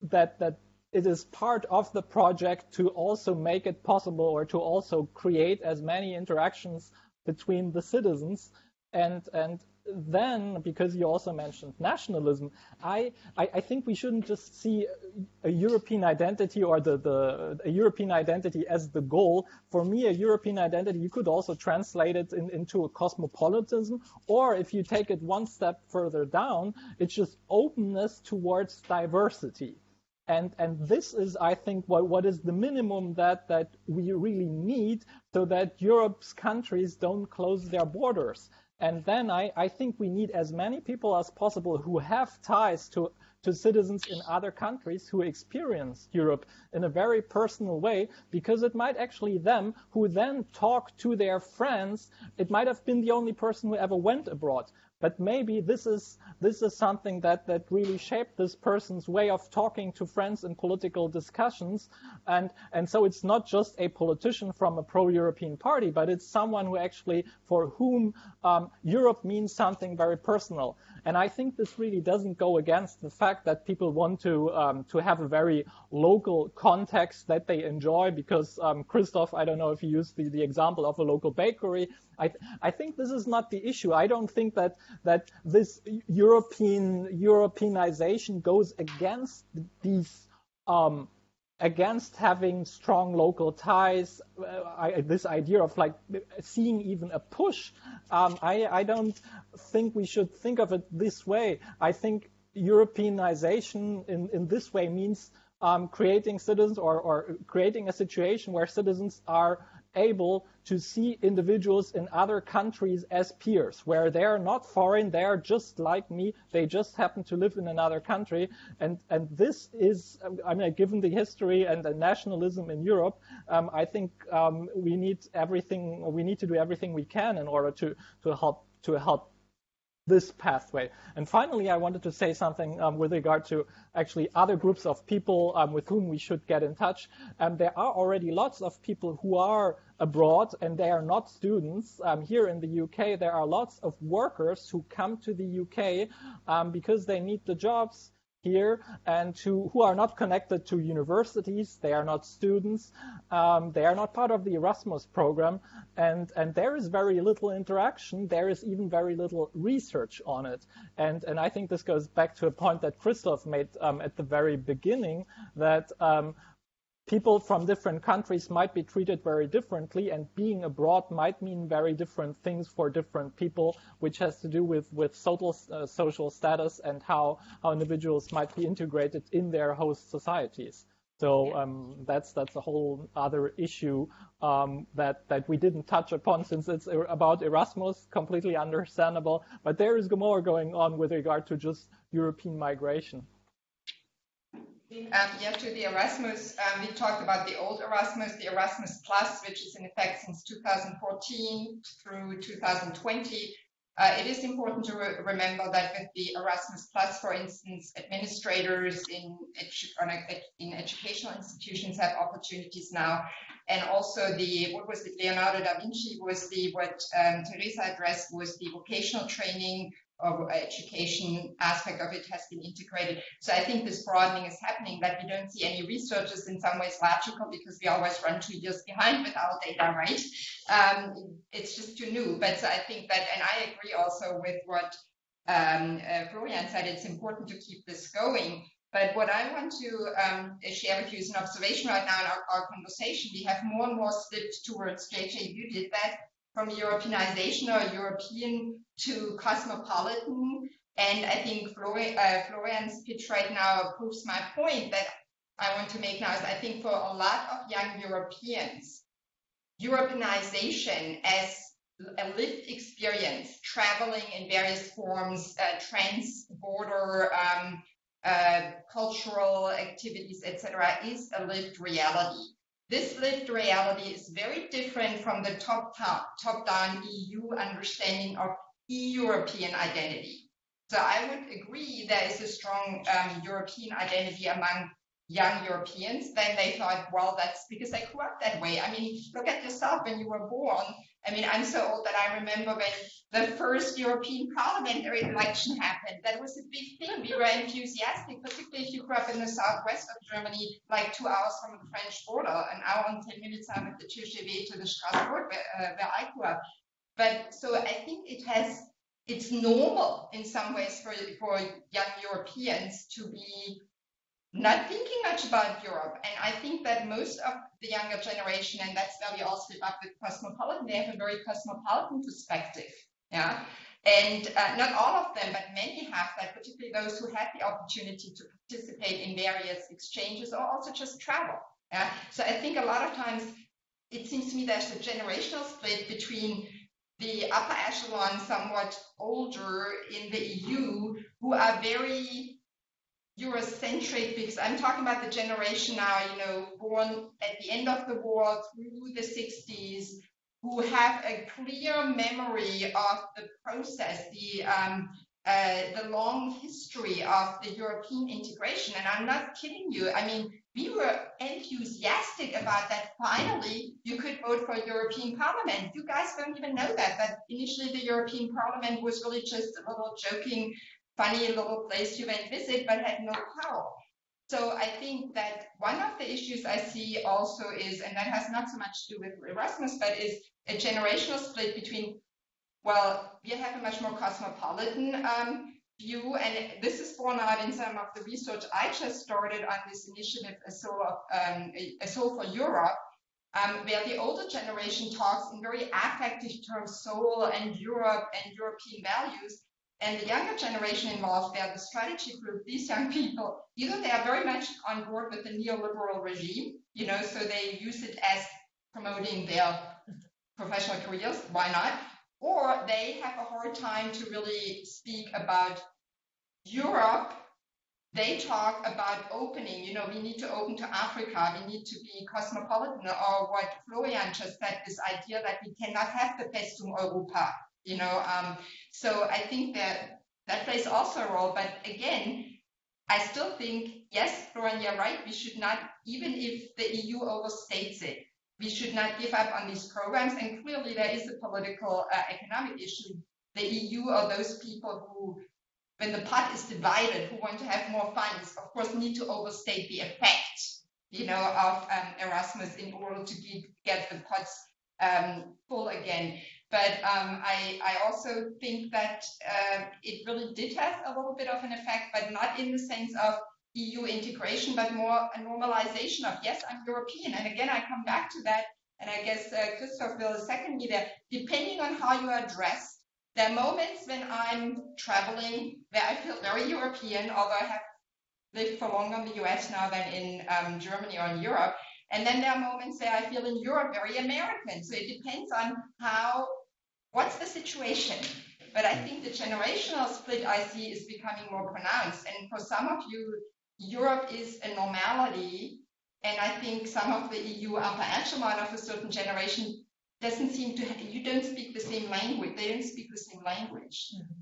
that, that it is part of the project to also make it possible or to also create as many interactions between the citizens. And and then because you also mentioned nationalism I, I i think we shouldn't just see a european identity or the, the a european identity as the goal. For me a european identity you could also translate it in, into a cosmopolitanism or if you take it one step further down it's just openness towards diversity and and this is i think what what is the minimum that that we really need so that europe's countries don't close their borders and then i i think we need as many people as possible who have ties to to citizens in other countries who experience Europe in a very personal way, because it might actually them who then talk to their friends. It might have been the only person who ever went abroad, but maybe this is this is something that that really shaped this person's way of talking to friends in political discussions. And and so it's not just a politician from a pro-european party but it's someone who actually for whom um, europe means something very personal and i think this really doesn't go against the fact that people want to um, to have a very local context that they enjoy because um, christoph i don't know if you used the, the example of a local bakery I, I think this is not the issue. I don't think that that this European Europeanization goes against these um, against having strong local ties. Uh, I, this idea of like seeing even a push. Um, I, I don't think we should think of it this way. I think Europeanization in, in this way means um, creating citizens or, or creating a situation where citizens are able to see individuals in other countries as peers, where they're not foreign, they're just like me, they just happen to live in another country. And, and this is, I mean, given the history and the nationalism in Europe, um, I think um, we need everything, we need to do everything we can in order to, to help, to help this pathway. And finally, I wanted to say something um, with regard to actually other groups of people um, with whom we should get in touch. Um, there are already lots of people who are abroad and they are not students. Um, here in the UK, there are lots of workers who come to the UK um, because they need the jobs here and to, who are not connected to universities. They are not students. Um, they are not part of the Erasmus program. And, and there is very little interaction. There is even very little research on it. And, and I think this goes back to a point that Christoph made um, at the very beginning that um, people from different countries might be treated very differently and being abroad might mean very different things for different people which has to do with with social uh, social status and how how individuals might be integrated in their host societies so um, that's that's a whole other issue um, that that we didn't touch upon since it's about Erasmus, completely understandable. But there is more going on with regard to just European migration.
Um, yeah, to the Erasmus, um, we talked about the old Erasmus, the Erasmus Plus, which is in effect since 2014 through 2020. Uh, it is important to re remember that with the Erasmus Plus, for instance, administrators in, edu in educational institutions have opportunities now. And also the, what was it, Leonardo da Vinci was the, what um, Teresa addressed was the vocational training or education aspect of it has been integrated. So I think this broadening is happening that we don't see any researchers in some ways logical because we always run two years behind with our data, right? Um, it's just too new. But so I think that, and I agree also with what um, uh, Florian said, it's important to keep this going. But what I want to um, share with you is an observation right now in our, our conversation. We have more and more slipped towards, JJ, you did that, from Europeanization or European to cosmopolitan. And I think Florian, uh, Florian's pitch right now proves my point that I want to make now is I think for a lot of young Europeans, Europeanization as a lived experience, traveling in various forms, uh, trans-border um, uh, cultural activities, etc., is a lived reality. This lived reality is very different from the top-down EU understanding of European identity. So I would agree there is a strong um, European identity among young Europeans. Then they thought, well, that's because they grew up that way. I mean, look at yourself when you were born. I mean, I'm so old that I remember when the first European parliamentary election happened. That was a big thing. We were enthusiastic, particularly if you grew up in the southwest of Germany, like two hours from the French border, an hour and 10 minutes out of the TGV to the Strasbourg, where, uh, where I grew up. But so I think it has, it's normal in some ways for, for young Europeans to be not thinking much about Europe. And I think that most of the younger generation, and that's where we all slip up with cosmopolitan, they have a very cosmopolitan perspective. Yeah. And uh, not all of them, but many have that, particularly those who had the opportunity to participate in various exchanges or also just travel. Yeah. So I think a lot of times it seems to me there's a generational split between the upper echelon, somewhat older in the EU, who are very Eurocentric because I'm talking about the generation now, you know, born at the end of the war through the 60s, who have a clear memory of the process, the um, uh, the long history of the European integration. And I'm not kidding you. I mean, we were enthusiastic about that. Finally, you could vote for European Parliament. You guys don't even know that. but initially the European Parliament was really just a little joking funny little place you went visit, but had no power. So I think that one of the issues I see also is, and that has not so much to do with Erasmus, but is a generational split between, well, we have a much more cosmopolitan um, view, and this is borne out in some of the research I just started on this initiative, A Soul, of, um, a Soul for Europe, um, where the older generation talks in very affective terms, soul and Europe and European values, and the younger generation involved there, the strategy group, these young people, either they are very much on board with the neoliberal regime, you know, so they use it as promoting their professional careers, why not? Or they have a hard time to really speak about Europe. They talk about opening, you know, we need to open to Africa, we need to be cosmopolitan, or what Florian just said, this idea that we cannot have the Festung Europa, you know um, so i think that that plays also a role but again i still think yes Florian, you're right we should not even if the eu overstates it we should not give up on these programs and clearly there is a political uh, economic issue the eu or those people who when the pot is divided, who want to have more funds, of course, need to overstate the effect, you know, of um, Erasmus in order to get, get the pots um, full again. But um, I, I, also think that uh, it really did have a little bit of an effect, but not in the sense of EU integration, but more a normalization of, yes, I'm European. And again, I come back to that, and I guess uh, Christoph will second me there, depending on how you are dressed, there are moments when I'm traveling where I feel very European, although I have lived for longer in the US now than in um, Germany or in Europe. And then there are moments where I feel in Europe very American. So it depends on how, what's the situation. But I think the generational split I see is becoming more pronounced. And for some of you, Europe is a normality. And I think some of the EU upper echelon of a certain generation doesn't seem to, you don't speak the same language. They don't speak the same language. Mm-hmm.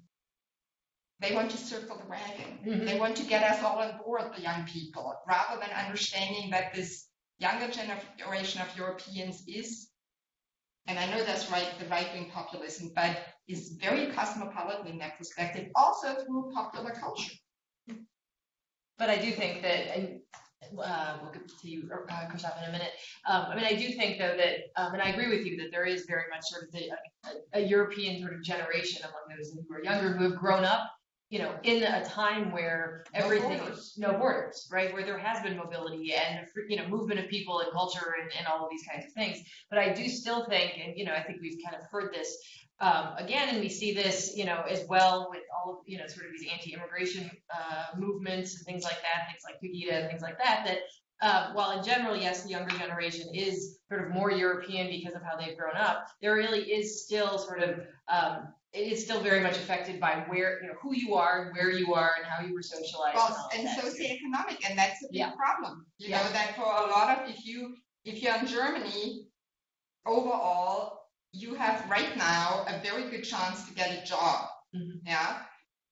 They want to circle the wagon. Mm-hmm. They want to get us all on board, the young people, rather than understanding that this younger generation of Europeans is, and I know that's right, the right wing populism, but is very cosmopolitan in that perspective, also through popular culture.
But I do think that, and uh, we'll get to you, uh, Christoph, in a minute. Um, I mean, I do think, though, that, um, and I agree with you that there is very much sort of the, a, a, European sort of generation among those who are younger who have grown up you know, in a time where everything no borders. no borders, right? Where there has been mobility and you know movement of people and culture and, and all of these kinds of things. But I do still think, and you know, I think we've kind of heard this um, again, and we see this, you know, as well with all of you know sort of these anti-immigration uh, movements and things like that, things like Pegida and things like that. That uh, while in general, yes, the younger generation is sort of more European because of how they've grown up, there really is still sort of um, it is still very much affected by where you know who you are and where you are and how you were socialized.
Well, and, and socioeconomic, and that's a big yeah. problem. You yeah. know that for a lot of if you if you're in Germany, overall you have right now a very good chance to get a job. Mm-hmm. Yeah.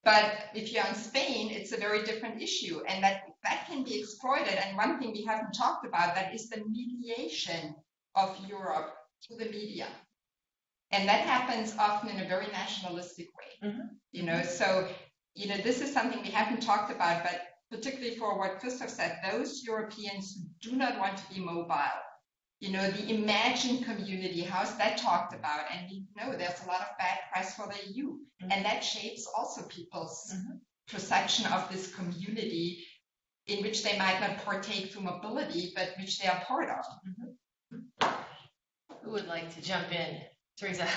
But if you're in Spain, it's a very different issue, and that that can be exploited. And one thing we haven't talked about that is the mediation of Europe to the media and that happens often in a very nationalistic way mm-hmm. you know so you know this is something we haven't talked about but particularly for what christoph said those europeans who do not want to be mobile you know the imagined community how's that talked about and we know there's a lot of bad press for the eu mm-hmm. and that shapes also people's mm-hmm. perception of this community in which they might not partake through mobility but which they are part of
mm-hmm. who would like to jump in Teresa.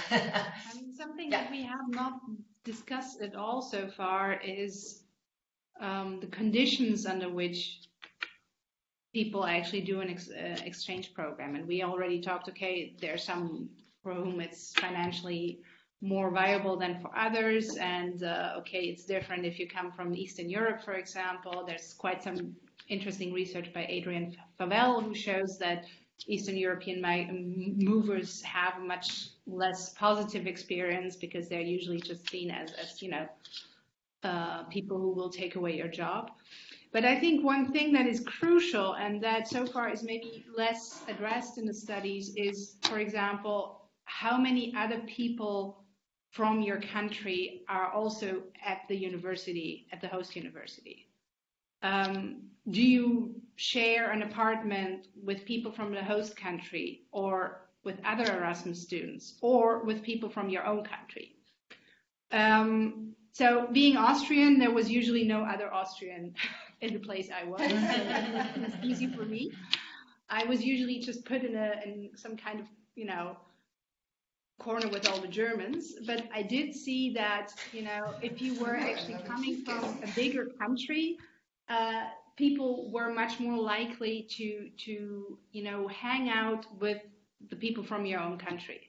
something yeah. that we have not discussed at all so far is um, the conditions under which people actually do an ex- uh, exchange program. And we already talked, okay, there are some for whom it's financially more viable than for others. And uh, okay, it's different if you come from Eastern Europe, for example. There's quite some interesting research by Adrian Favell who shows that Eastern European movers have much less positive experience because they're usually just seen as, as you know, uh, people who will take away your job. But I think one thing that is crucial and that so far is maybe less addressed in the studies is, for example, how many other people from your country are also at the university, at the host university. Um, do you share an apartment with people from the host country or with other Erasmus students or with people from your own country? Um, so being Austrian, there was usually no other Austrian in the place I was. it was easy for me. I was usually just put in a in some kind of you know corner with all the Germans. But I did see that you know if you were actually coming from a bigger country, uh, people were much more likely to to you know hang out with the people from your own country,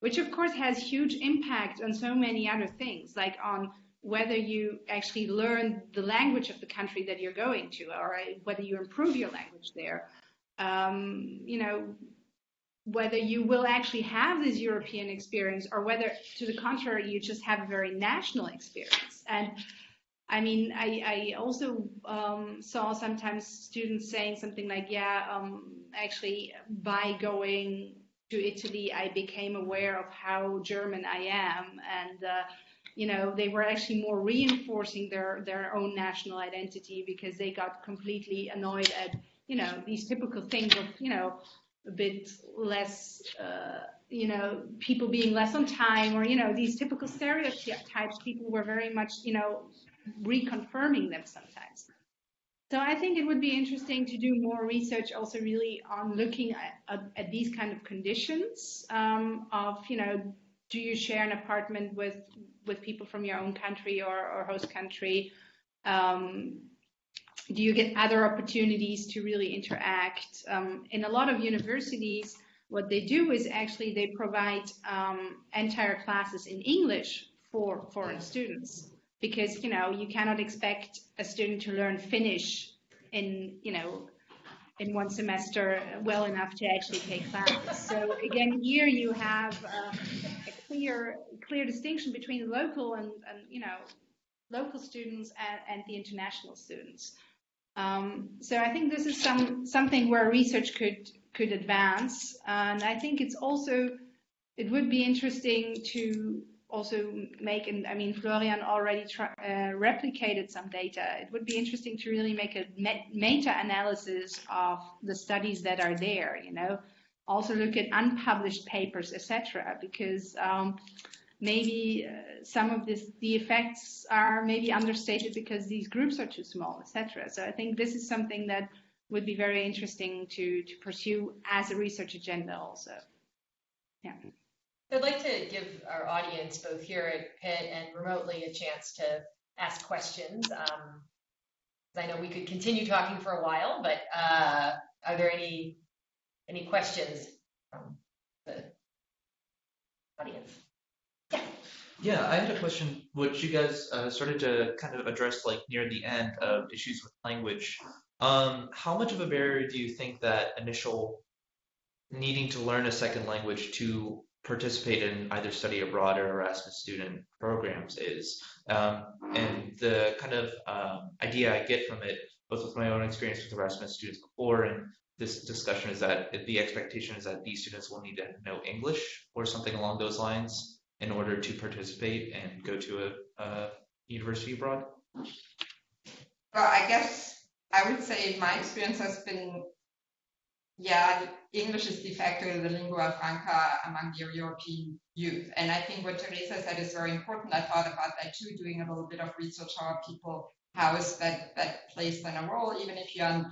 which of course has huge impact on so many other things, like on whether you actually learn the language of the country that you're going to, or whether you improve your language there. Um, you know, whether you will actually have this European experience, or whether, to the contrary, you just have a very national experience. And I mean, I, I also um, saw sometimes students saying something like, yeah, um, actually, by going to Italy, I became aware of how German I am. And, uh, you know, they were actually more reinforcing their, their own national identity because they got completely annoyed at, you know, these typical things of, you know, a bit less, uh, you know, people being less on time or, you know, these typical stereotypes, people were very much, you know, reconfirming them sometimes. So I think it would be interesting to do more research also really on looking at, at, at these kind of conditions um, of, you know, do you share an apartment with, with people from your own country or, or host country? Um, do you get other opportunities to really interact? Um, in a lot of universities, what they do is actually they provide um, entire classes in English for foreign students because you know you cannot expect a student to learn Finnish in you know in one semester well enough to actually take classes. So again, here you have uh, a clear clear distinction between local and, and you know local students and, and the international students. Um, so I think this is some something where research could could advance, and I think it's also it would be interesting to also make, and I mean Florian already tra- uh, replicated some data. It would be interesting to really make a meta-analysis of the studies that are there. You know, also look at unpublished papers, etc. Because um, maybe uh, some of this, the effects are maybe understated because these groups are too small, etc. So I think this is something that would be very interesting to, to pursue as a research agenda also. Yeah.
I'd like to give our audience, both here at Pitt and remotely, a chance to ask questions. Um, I know we could continue talking for a while, but uh, are there any any questions from the audience?
Yeah, Yeah, I had a question which you guys uh, started to kind of address like near the end of issues with language. Um, how much of a barrier do you think that initial needing to learn a second language to participate in either study abroad or Erasmus student programs is? Um, and the kind of um, idea I get from it, both with my own experience with Erasmus students before and this discussion, is that the expectation is that these students will need to know English or something along those lines in order to participate and go to a, a university abroad?
Well, I guess I would say my experience has been, yeah, English is de facto the lingua franca among the European youth. And I think what Teresa said is very important. I thought about that too, doing a little bit of research how people housed that, that plays then a role, even if you're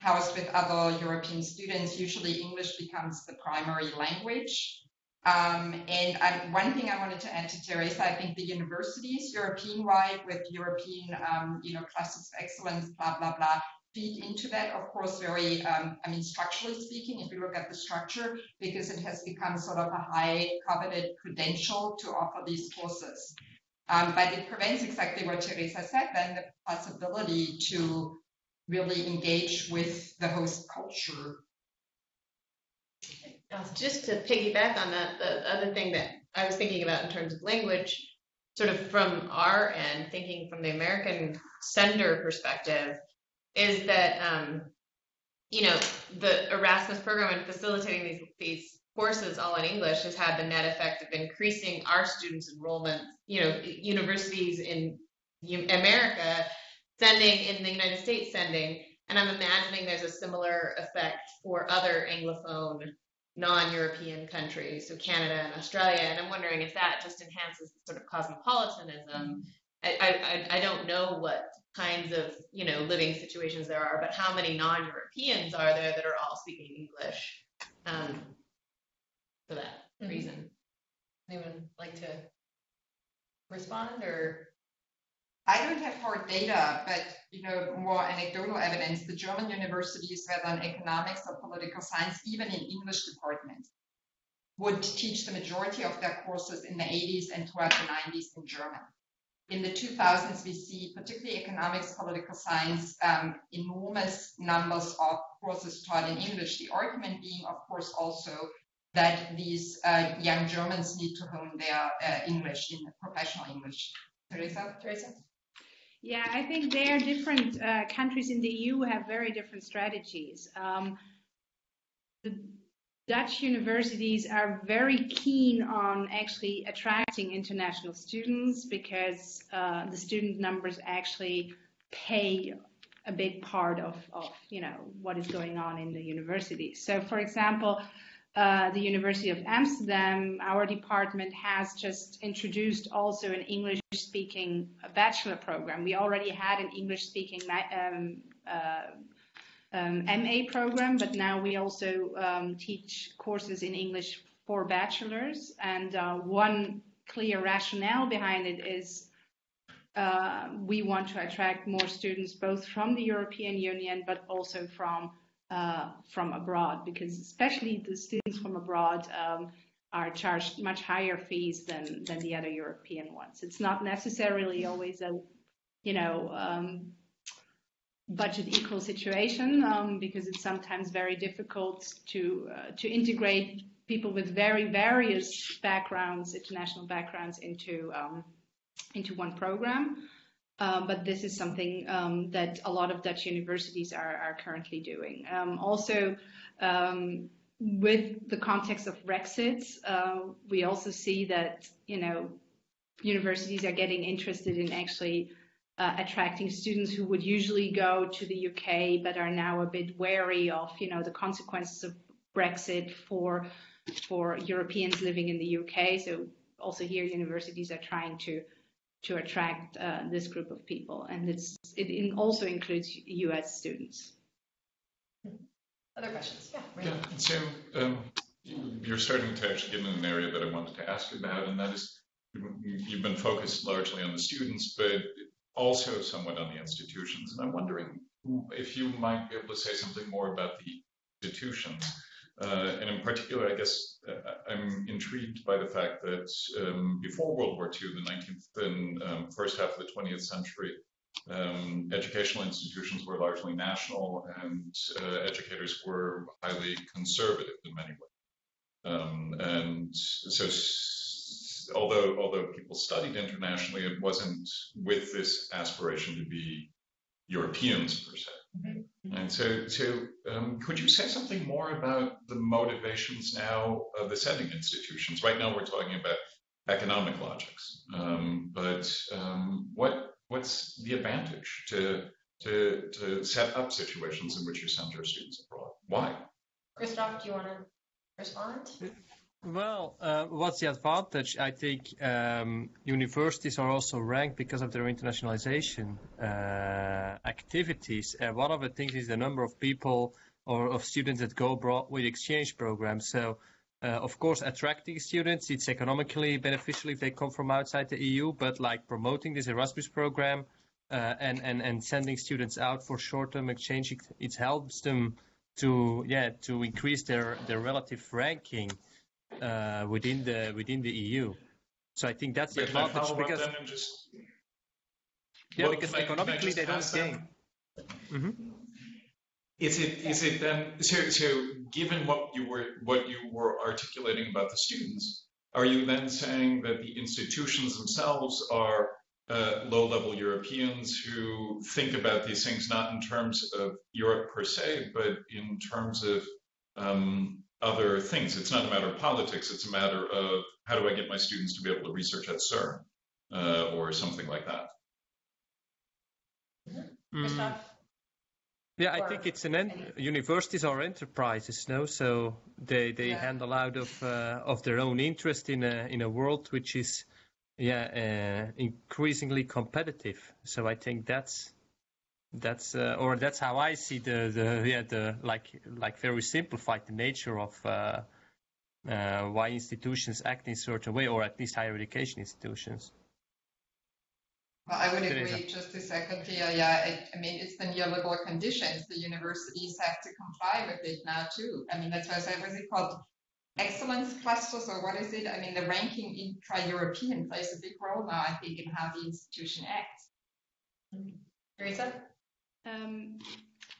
housed with other European students, usually English becomes the primary language. Um, and I, one thing I wanted to add to Teresa, I think the universities, European-wide, with European, um, you know, clusters of excellence, blah blah blah, feed into that. Of course, very, um, I mean, structurally speaking, if you look at the structure, because it has become sort of a high coveted credential to offer these courses. Um, but it prevents exactly what Teresa said, then the possibility to really engage with the host culture
just to piggyback on that, the other thing that I was thinking about in terms of language, sort of from our end, thinking from the American sender perspective, is that um, you know the Erasmus program and facilitating these these courses all in English has had the net effect of increasing our students' enrollment. You know, universities in America sending in the United States sending, and I'm imagining there's a similar effect for other Anglophone non-European countries, so Canada and Australia, and I'm wondering if that just enhances the sort of cosmopolitanism. I, I, I don't know what kinds of you know living situations there are, but how many non-Europeans are there that are all speaking English um, for that mm-hmm. reason?
Anyone like to respond or?
I don't have hard data, but you know, more anecdotal evidence. The German universities, whether in economics or political science, even in English departments, would teach the majority of their courses in the 80s and throughout the 90s in German. In the 2000s, we see, particularly economics, political science, um, enormous numbers of courses taught in English. The argument being, of course, also that these uh, young Germans need to hone their uh, English in professional English. Teresa? Teresa?
Yeah, I think there are different uh, countries in the EU have very different strategies. Um, the, Dutch universities are very keen on actually attracting international students because uh, the student numbers actually pay a big part of, of you know what is going on in the university. So, for example, uh, the University of Amsterdam, our department has just introduced also an English-speaking bachelor program. We already had an English-speaking um, uh, um, MA program, but now we also um, teach courses in English for bachelors. And uh, one clear rationale behind it is uh, we want to attract more students both from the European Union, but also from uh, from abroad, because especially the students from abroad um, are charged much higher fees than than the other European ones. It's not necessarily always a you know um, budget equal situation um, because it's sometimes very difficult to uh, to integrate people with very various backgrounds, international backgrounds, into um, into one program. Uh, but this is something um, that a lot of Dutch universities are, are currently doing. Um, also, um, with the context of Brexit, uh, we also see that you know universities are getting interested in actually uh, attracting students who would usually go to the UK but are now a bit wary of, you know, the consequences of Brexit for for Europeans living in the UK. So also here, universities are trying to to attract uh, this group of people, and it's it in also includes US students.
Other questions? Yeah.
Yeah. So um, you're starting to actually get in an area that I wanted to ask about, and that is you've been focused largely on the students, but also somewhat on the institutions. And I'm wondering if you might be able to say something more about the institutions. Uh, and in particular, I guess uh, I'm intrigued by the fact that um, before World War II, the 19th and um, first half of the 20th century, um, educational institutions were largely national and uh, educators were highly conservative in many ways. Um, and so although although people studied internationally, it wasn't with this aspiration to be Europeans per se. Mm-hmm. And so, so um, could you say something more about the motivations now of the sending institutions? Right now, we're talking about economic logics, um, but um, what what's the advantage to to to set up situations in which you send your students abroad? Why?
Christoph, do you want to respond?
Well, uh, what's the advantage? I think um, universities are also ranked because of their internationalization uh, activities. Uh, one of the things is the number of people or of students that go abroad with exchange programs. So, uh, of course, attracting students, it's economically beneficial if they come from outside the EU, but like promoting this Erasmus program uh, and, and, and sending students out for short-term exchange, it, it helps them to, yeah, to increase their, their relative ranking uh, within the within the EU. So I think that's the advantage because just... yeah, because economically they don't gain. Mm-hmm.
Is it is it then so so given what you were what you were articulating about the students, are you then saying that the institutions themselves are uh, low-level Europeans who think about these things not in terms of Europe per se, but in terms of um, other things. It's not a matter of politics. It's a matter of how do I get my students to be able to research at CERN uh, or something like that.
Mm. Yeah, I think it's an en- universities are enterprises, no? So they they yeah. handle out of uh, of their own interest in a in a world which is yeah uh, increasingly competitive. So I think that's that's uh, or that's how I see the the yeah the like like very simplified the nature of uh, uh, why institutions act in a certain way or at least higher education institutions.
Well, I would agree. Just a second here. Yeah, it, I mean it's the neoliberal conditions. The universities have to comply with it now too. I mean that's why I said was it called excellence clusters or what is it? I mean the ranking intra-European plays a big role now. I think in how the institution acts.
Teresa.
Um,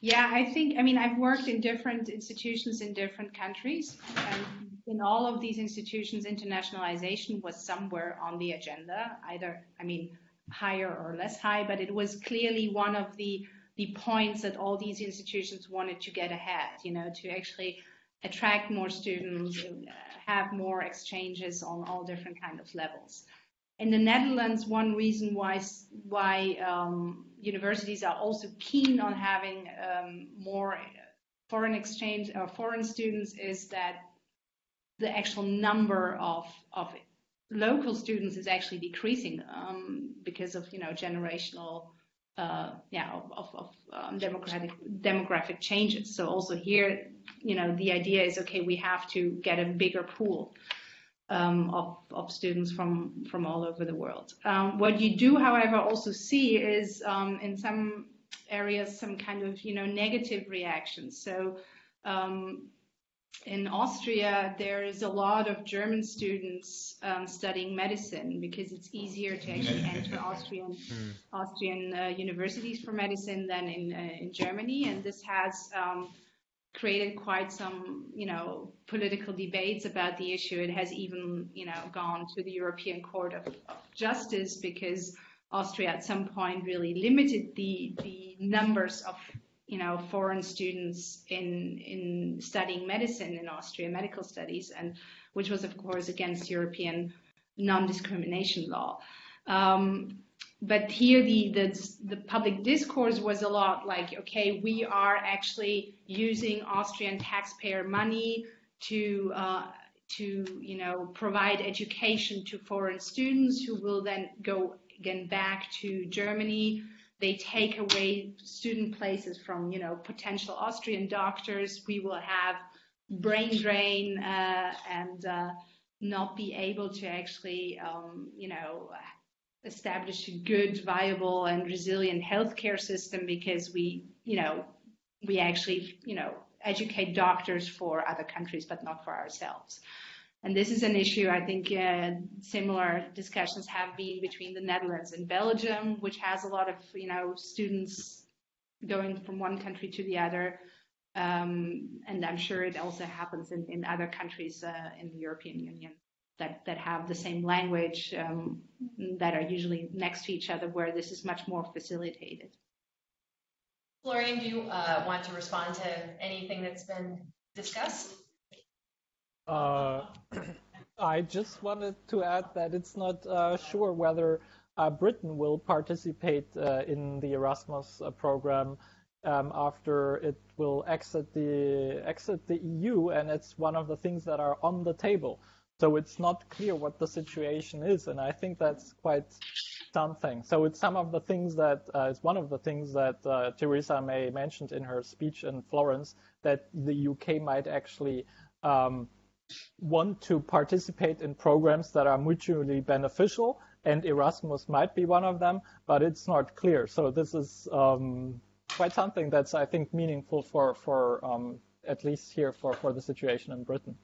yeah, I think, I mean, I've worked in different institutions in different countries. And in all of these institutions, internationalization was somewhere on the agenda, either, I mean, higher or less high, but it was clearly one of the, the points that all these institutions wanted to get ahead, you know, to actually attract more students, have more exchanges on all different kind of levels. In the Netherlands, one reason why why um, universities are also keen on having um, more foreign exchange or foreign students is that the actual number of of local students is actually decreasing um, because of you know generational uh, yeah of, of, of um, democratic demographic changes. So also here, you know, the idea is okay, we have to get a bigger pool um, of of students from from all over the world. Um, what you do, however, also see is um, in some areas some kind of you know negative reactions. So um, in Austria, there is a lot of German students um, studying medicine because it's easier to actually enter Austrian mm. Austrian uh, universities for medicine than in uh, in Germany, and this has um, created quite some, you know, political debates about the issue. It has even, you know, gone to the European Court of, of Justice because Austria at some point really limited the the numbers of you know, foreign students in in studying medicine in Austria, medical studies, and which was of course against European non-discrimination law. Um, but here the, the the public discourse was a lot like, okay, we are actually using Austrian taxpayer money to uh, to you know provide education to foreign students who will then go again back to Germany they take away student places from, you know, potential Austrian doctors. We will have brain drain uh, and uh, not be able to actually, um, you know, establish a good, viable, and resilient healthcare system because we, you know, we actually, you know, educate doctors for other countries, but not for ourselves. And this is an issue, I think uh, similar discussions have been between the Netherlands and Belgium, which has a lot of, you know, students going from one country to the other. Um, and I'm sure it also happens in, in other countries uh, in the European Union that, that have the same language um, that are usually next to each other where this is much more facilitated.
Florian, do you uh, want to respond to anything that's been discussed?
Uh, I just wanted to add that it's not uh, sure whether uh, Britain will participate uh, in the Erasmus uh, program um, after it will exit the exit the EU, and it's one of the things that are on the table. So it's not clear what the situation is, and I think that's quite something. So it's some of the things that uh, it's one of the things that uh, Theresa May mentioned in her speech in Florence that the UK might actually um, want to participate in programs that are mutually beneficial, and Erasmus might be one of them, but it's not clear. So this is um, quite something that's, I think, meaningful for, for um, at least here for, for the situation in Britain.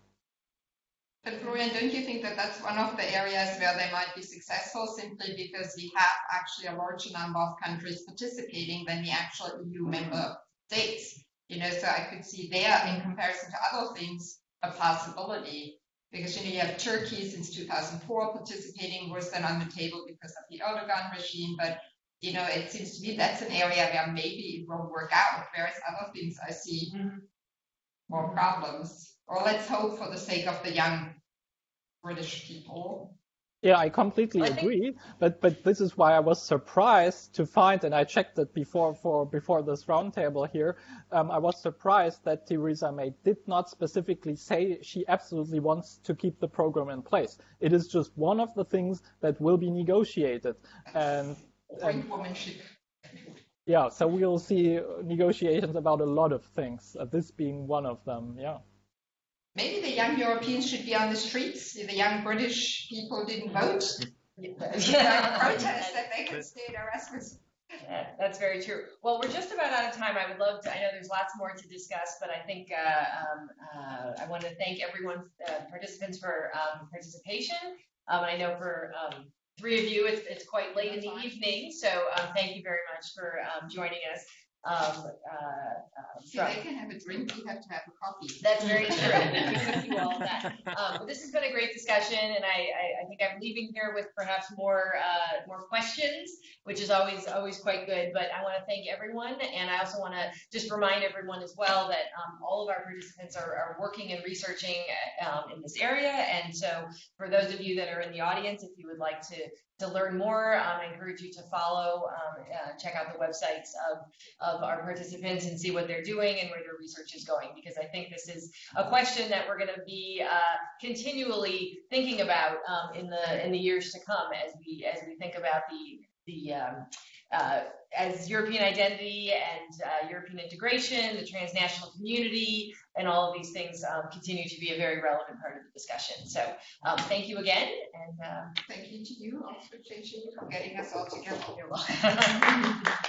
But Florian, don't you think that that's one of the areas where they might be successful simply because we have actually a larger number of countries participating than the actual EU member states? You know, so I could see there in comparison to other things, a possibility because you know you have Turkey since 2004 participating worse than on the table because of the Erdogan regime, but you know it seems to me that's an area where maybe it will work out, whereas other things I see mm-hmm. More problems. Or let's hope for the sake of the young British people
yeah, I completely agree. But but this is why I was surprised to find, and I checked it before for before this roundtable here. Um, I was surprised that Theresa May did not specifically say she absolutely wants to keep the program in place. It is just one of the things that will be negotiated, and, and yeah, so we'll see negotiations about a lot of things. Uh, this being one of them. Yeah.
Maybe the young Europeans should be on the streets. The young British people didn't vote. yeah. protest that they could stay in Erasmus.
Yeah, that's very true. Well, we're just about out of time. I would love to, I know there's lots more to discuss, but I think uh, um, uh, I want to thank everyone, uh, participants for um, participation. Um, I know for um, three of you, it's, it's quite late in the evening, so um, thank you very much for um, joining us. Um, uh,
See, they can have a drink, you have to have a coffee.
That's very true. Do all that. Um, but this has been a great discussion, and I, I, I think I'm leaving here with perhaps more uh, more questions, which is always always quite good. But I want to thank everyone, and I also want to just remind everyone as well that um, all of our participants are, are working and researching um, in this area. And so, for those of you that are in the audience, if you would like to to learn more, um, I encourage you to follow, um, uh, check out the websites of, of our participants and see what they're doing and where their research is going, because I think this is a question that we're going to be uh, continually thinking about um, in the in the years to come as we as we think about the the um, uh, as European identity and uh, European integration, the transnational community, and all of these things um, continue to be a very relevant part of the discussion. So um, thank you again, and uh,
Thank you to you, also, JJ, for getting us all together.
you're welcome.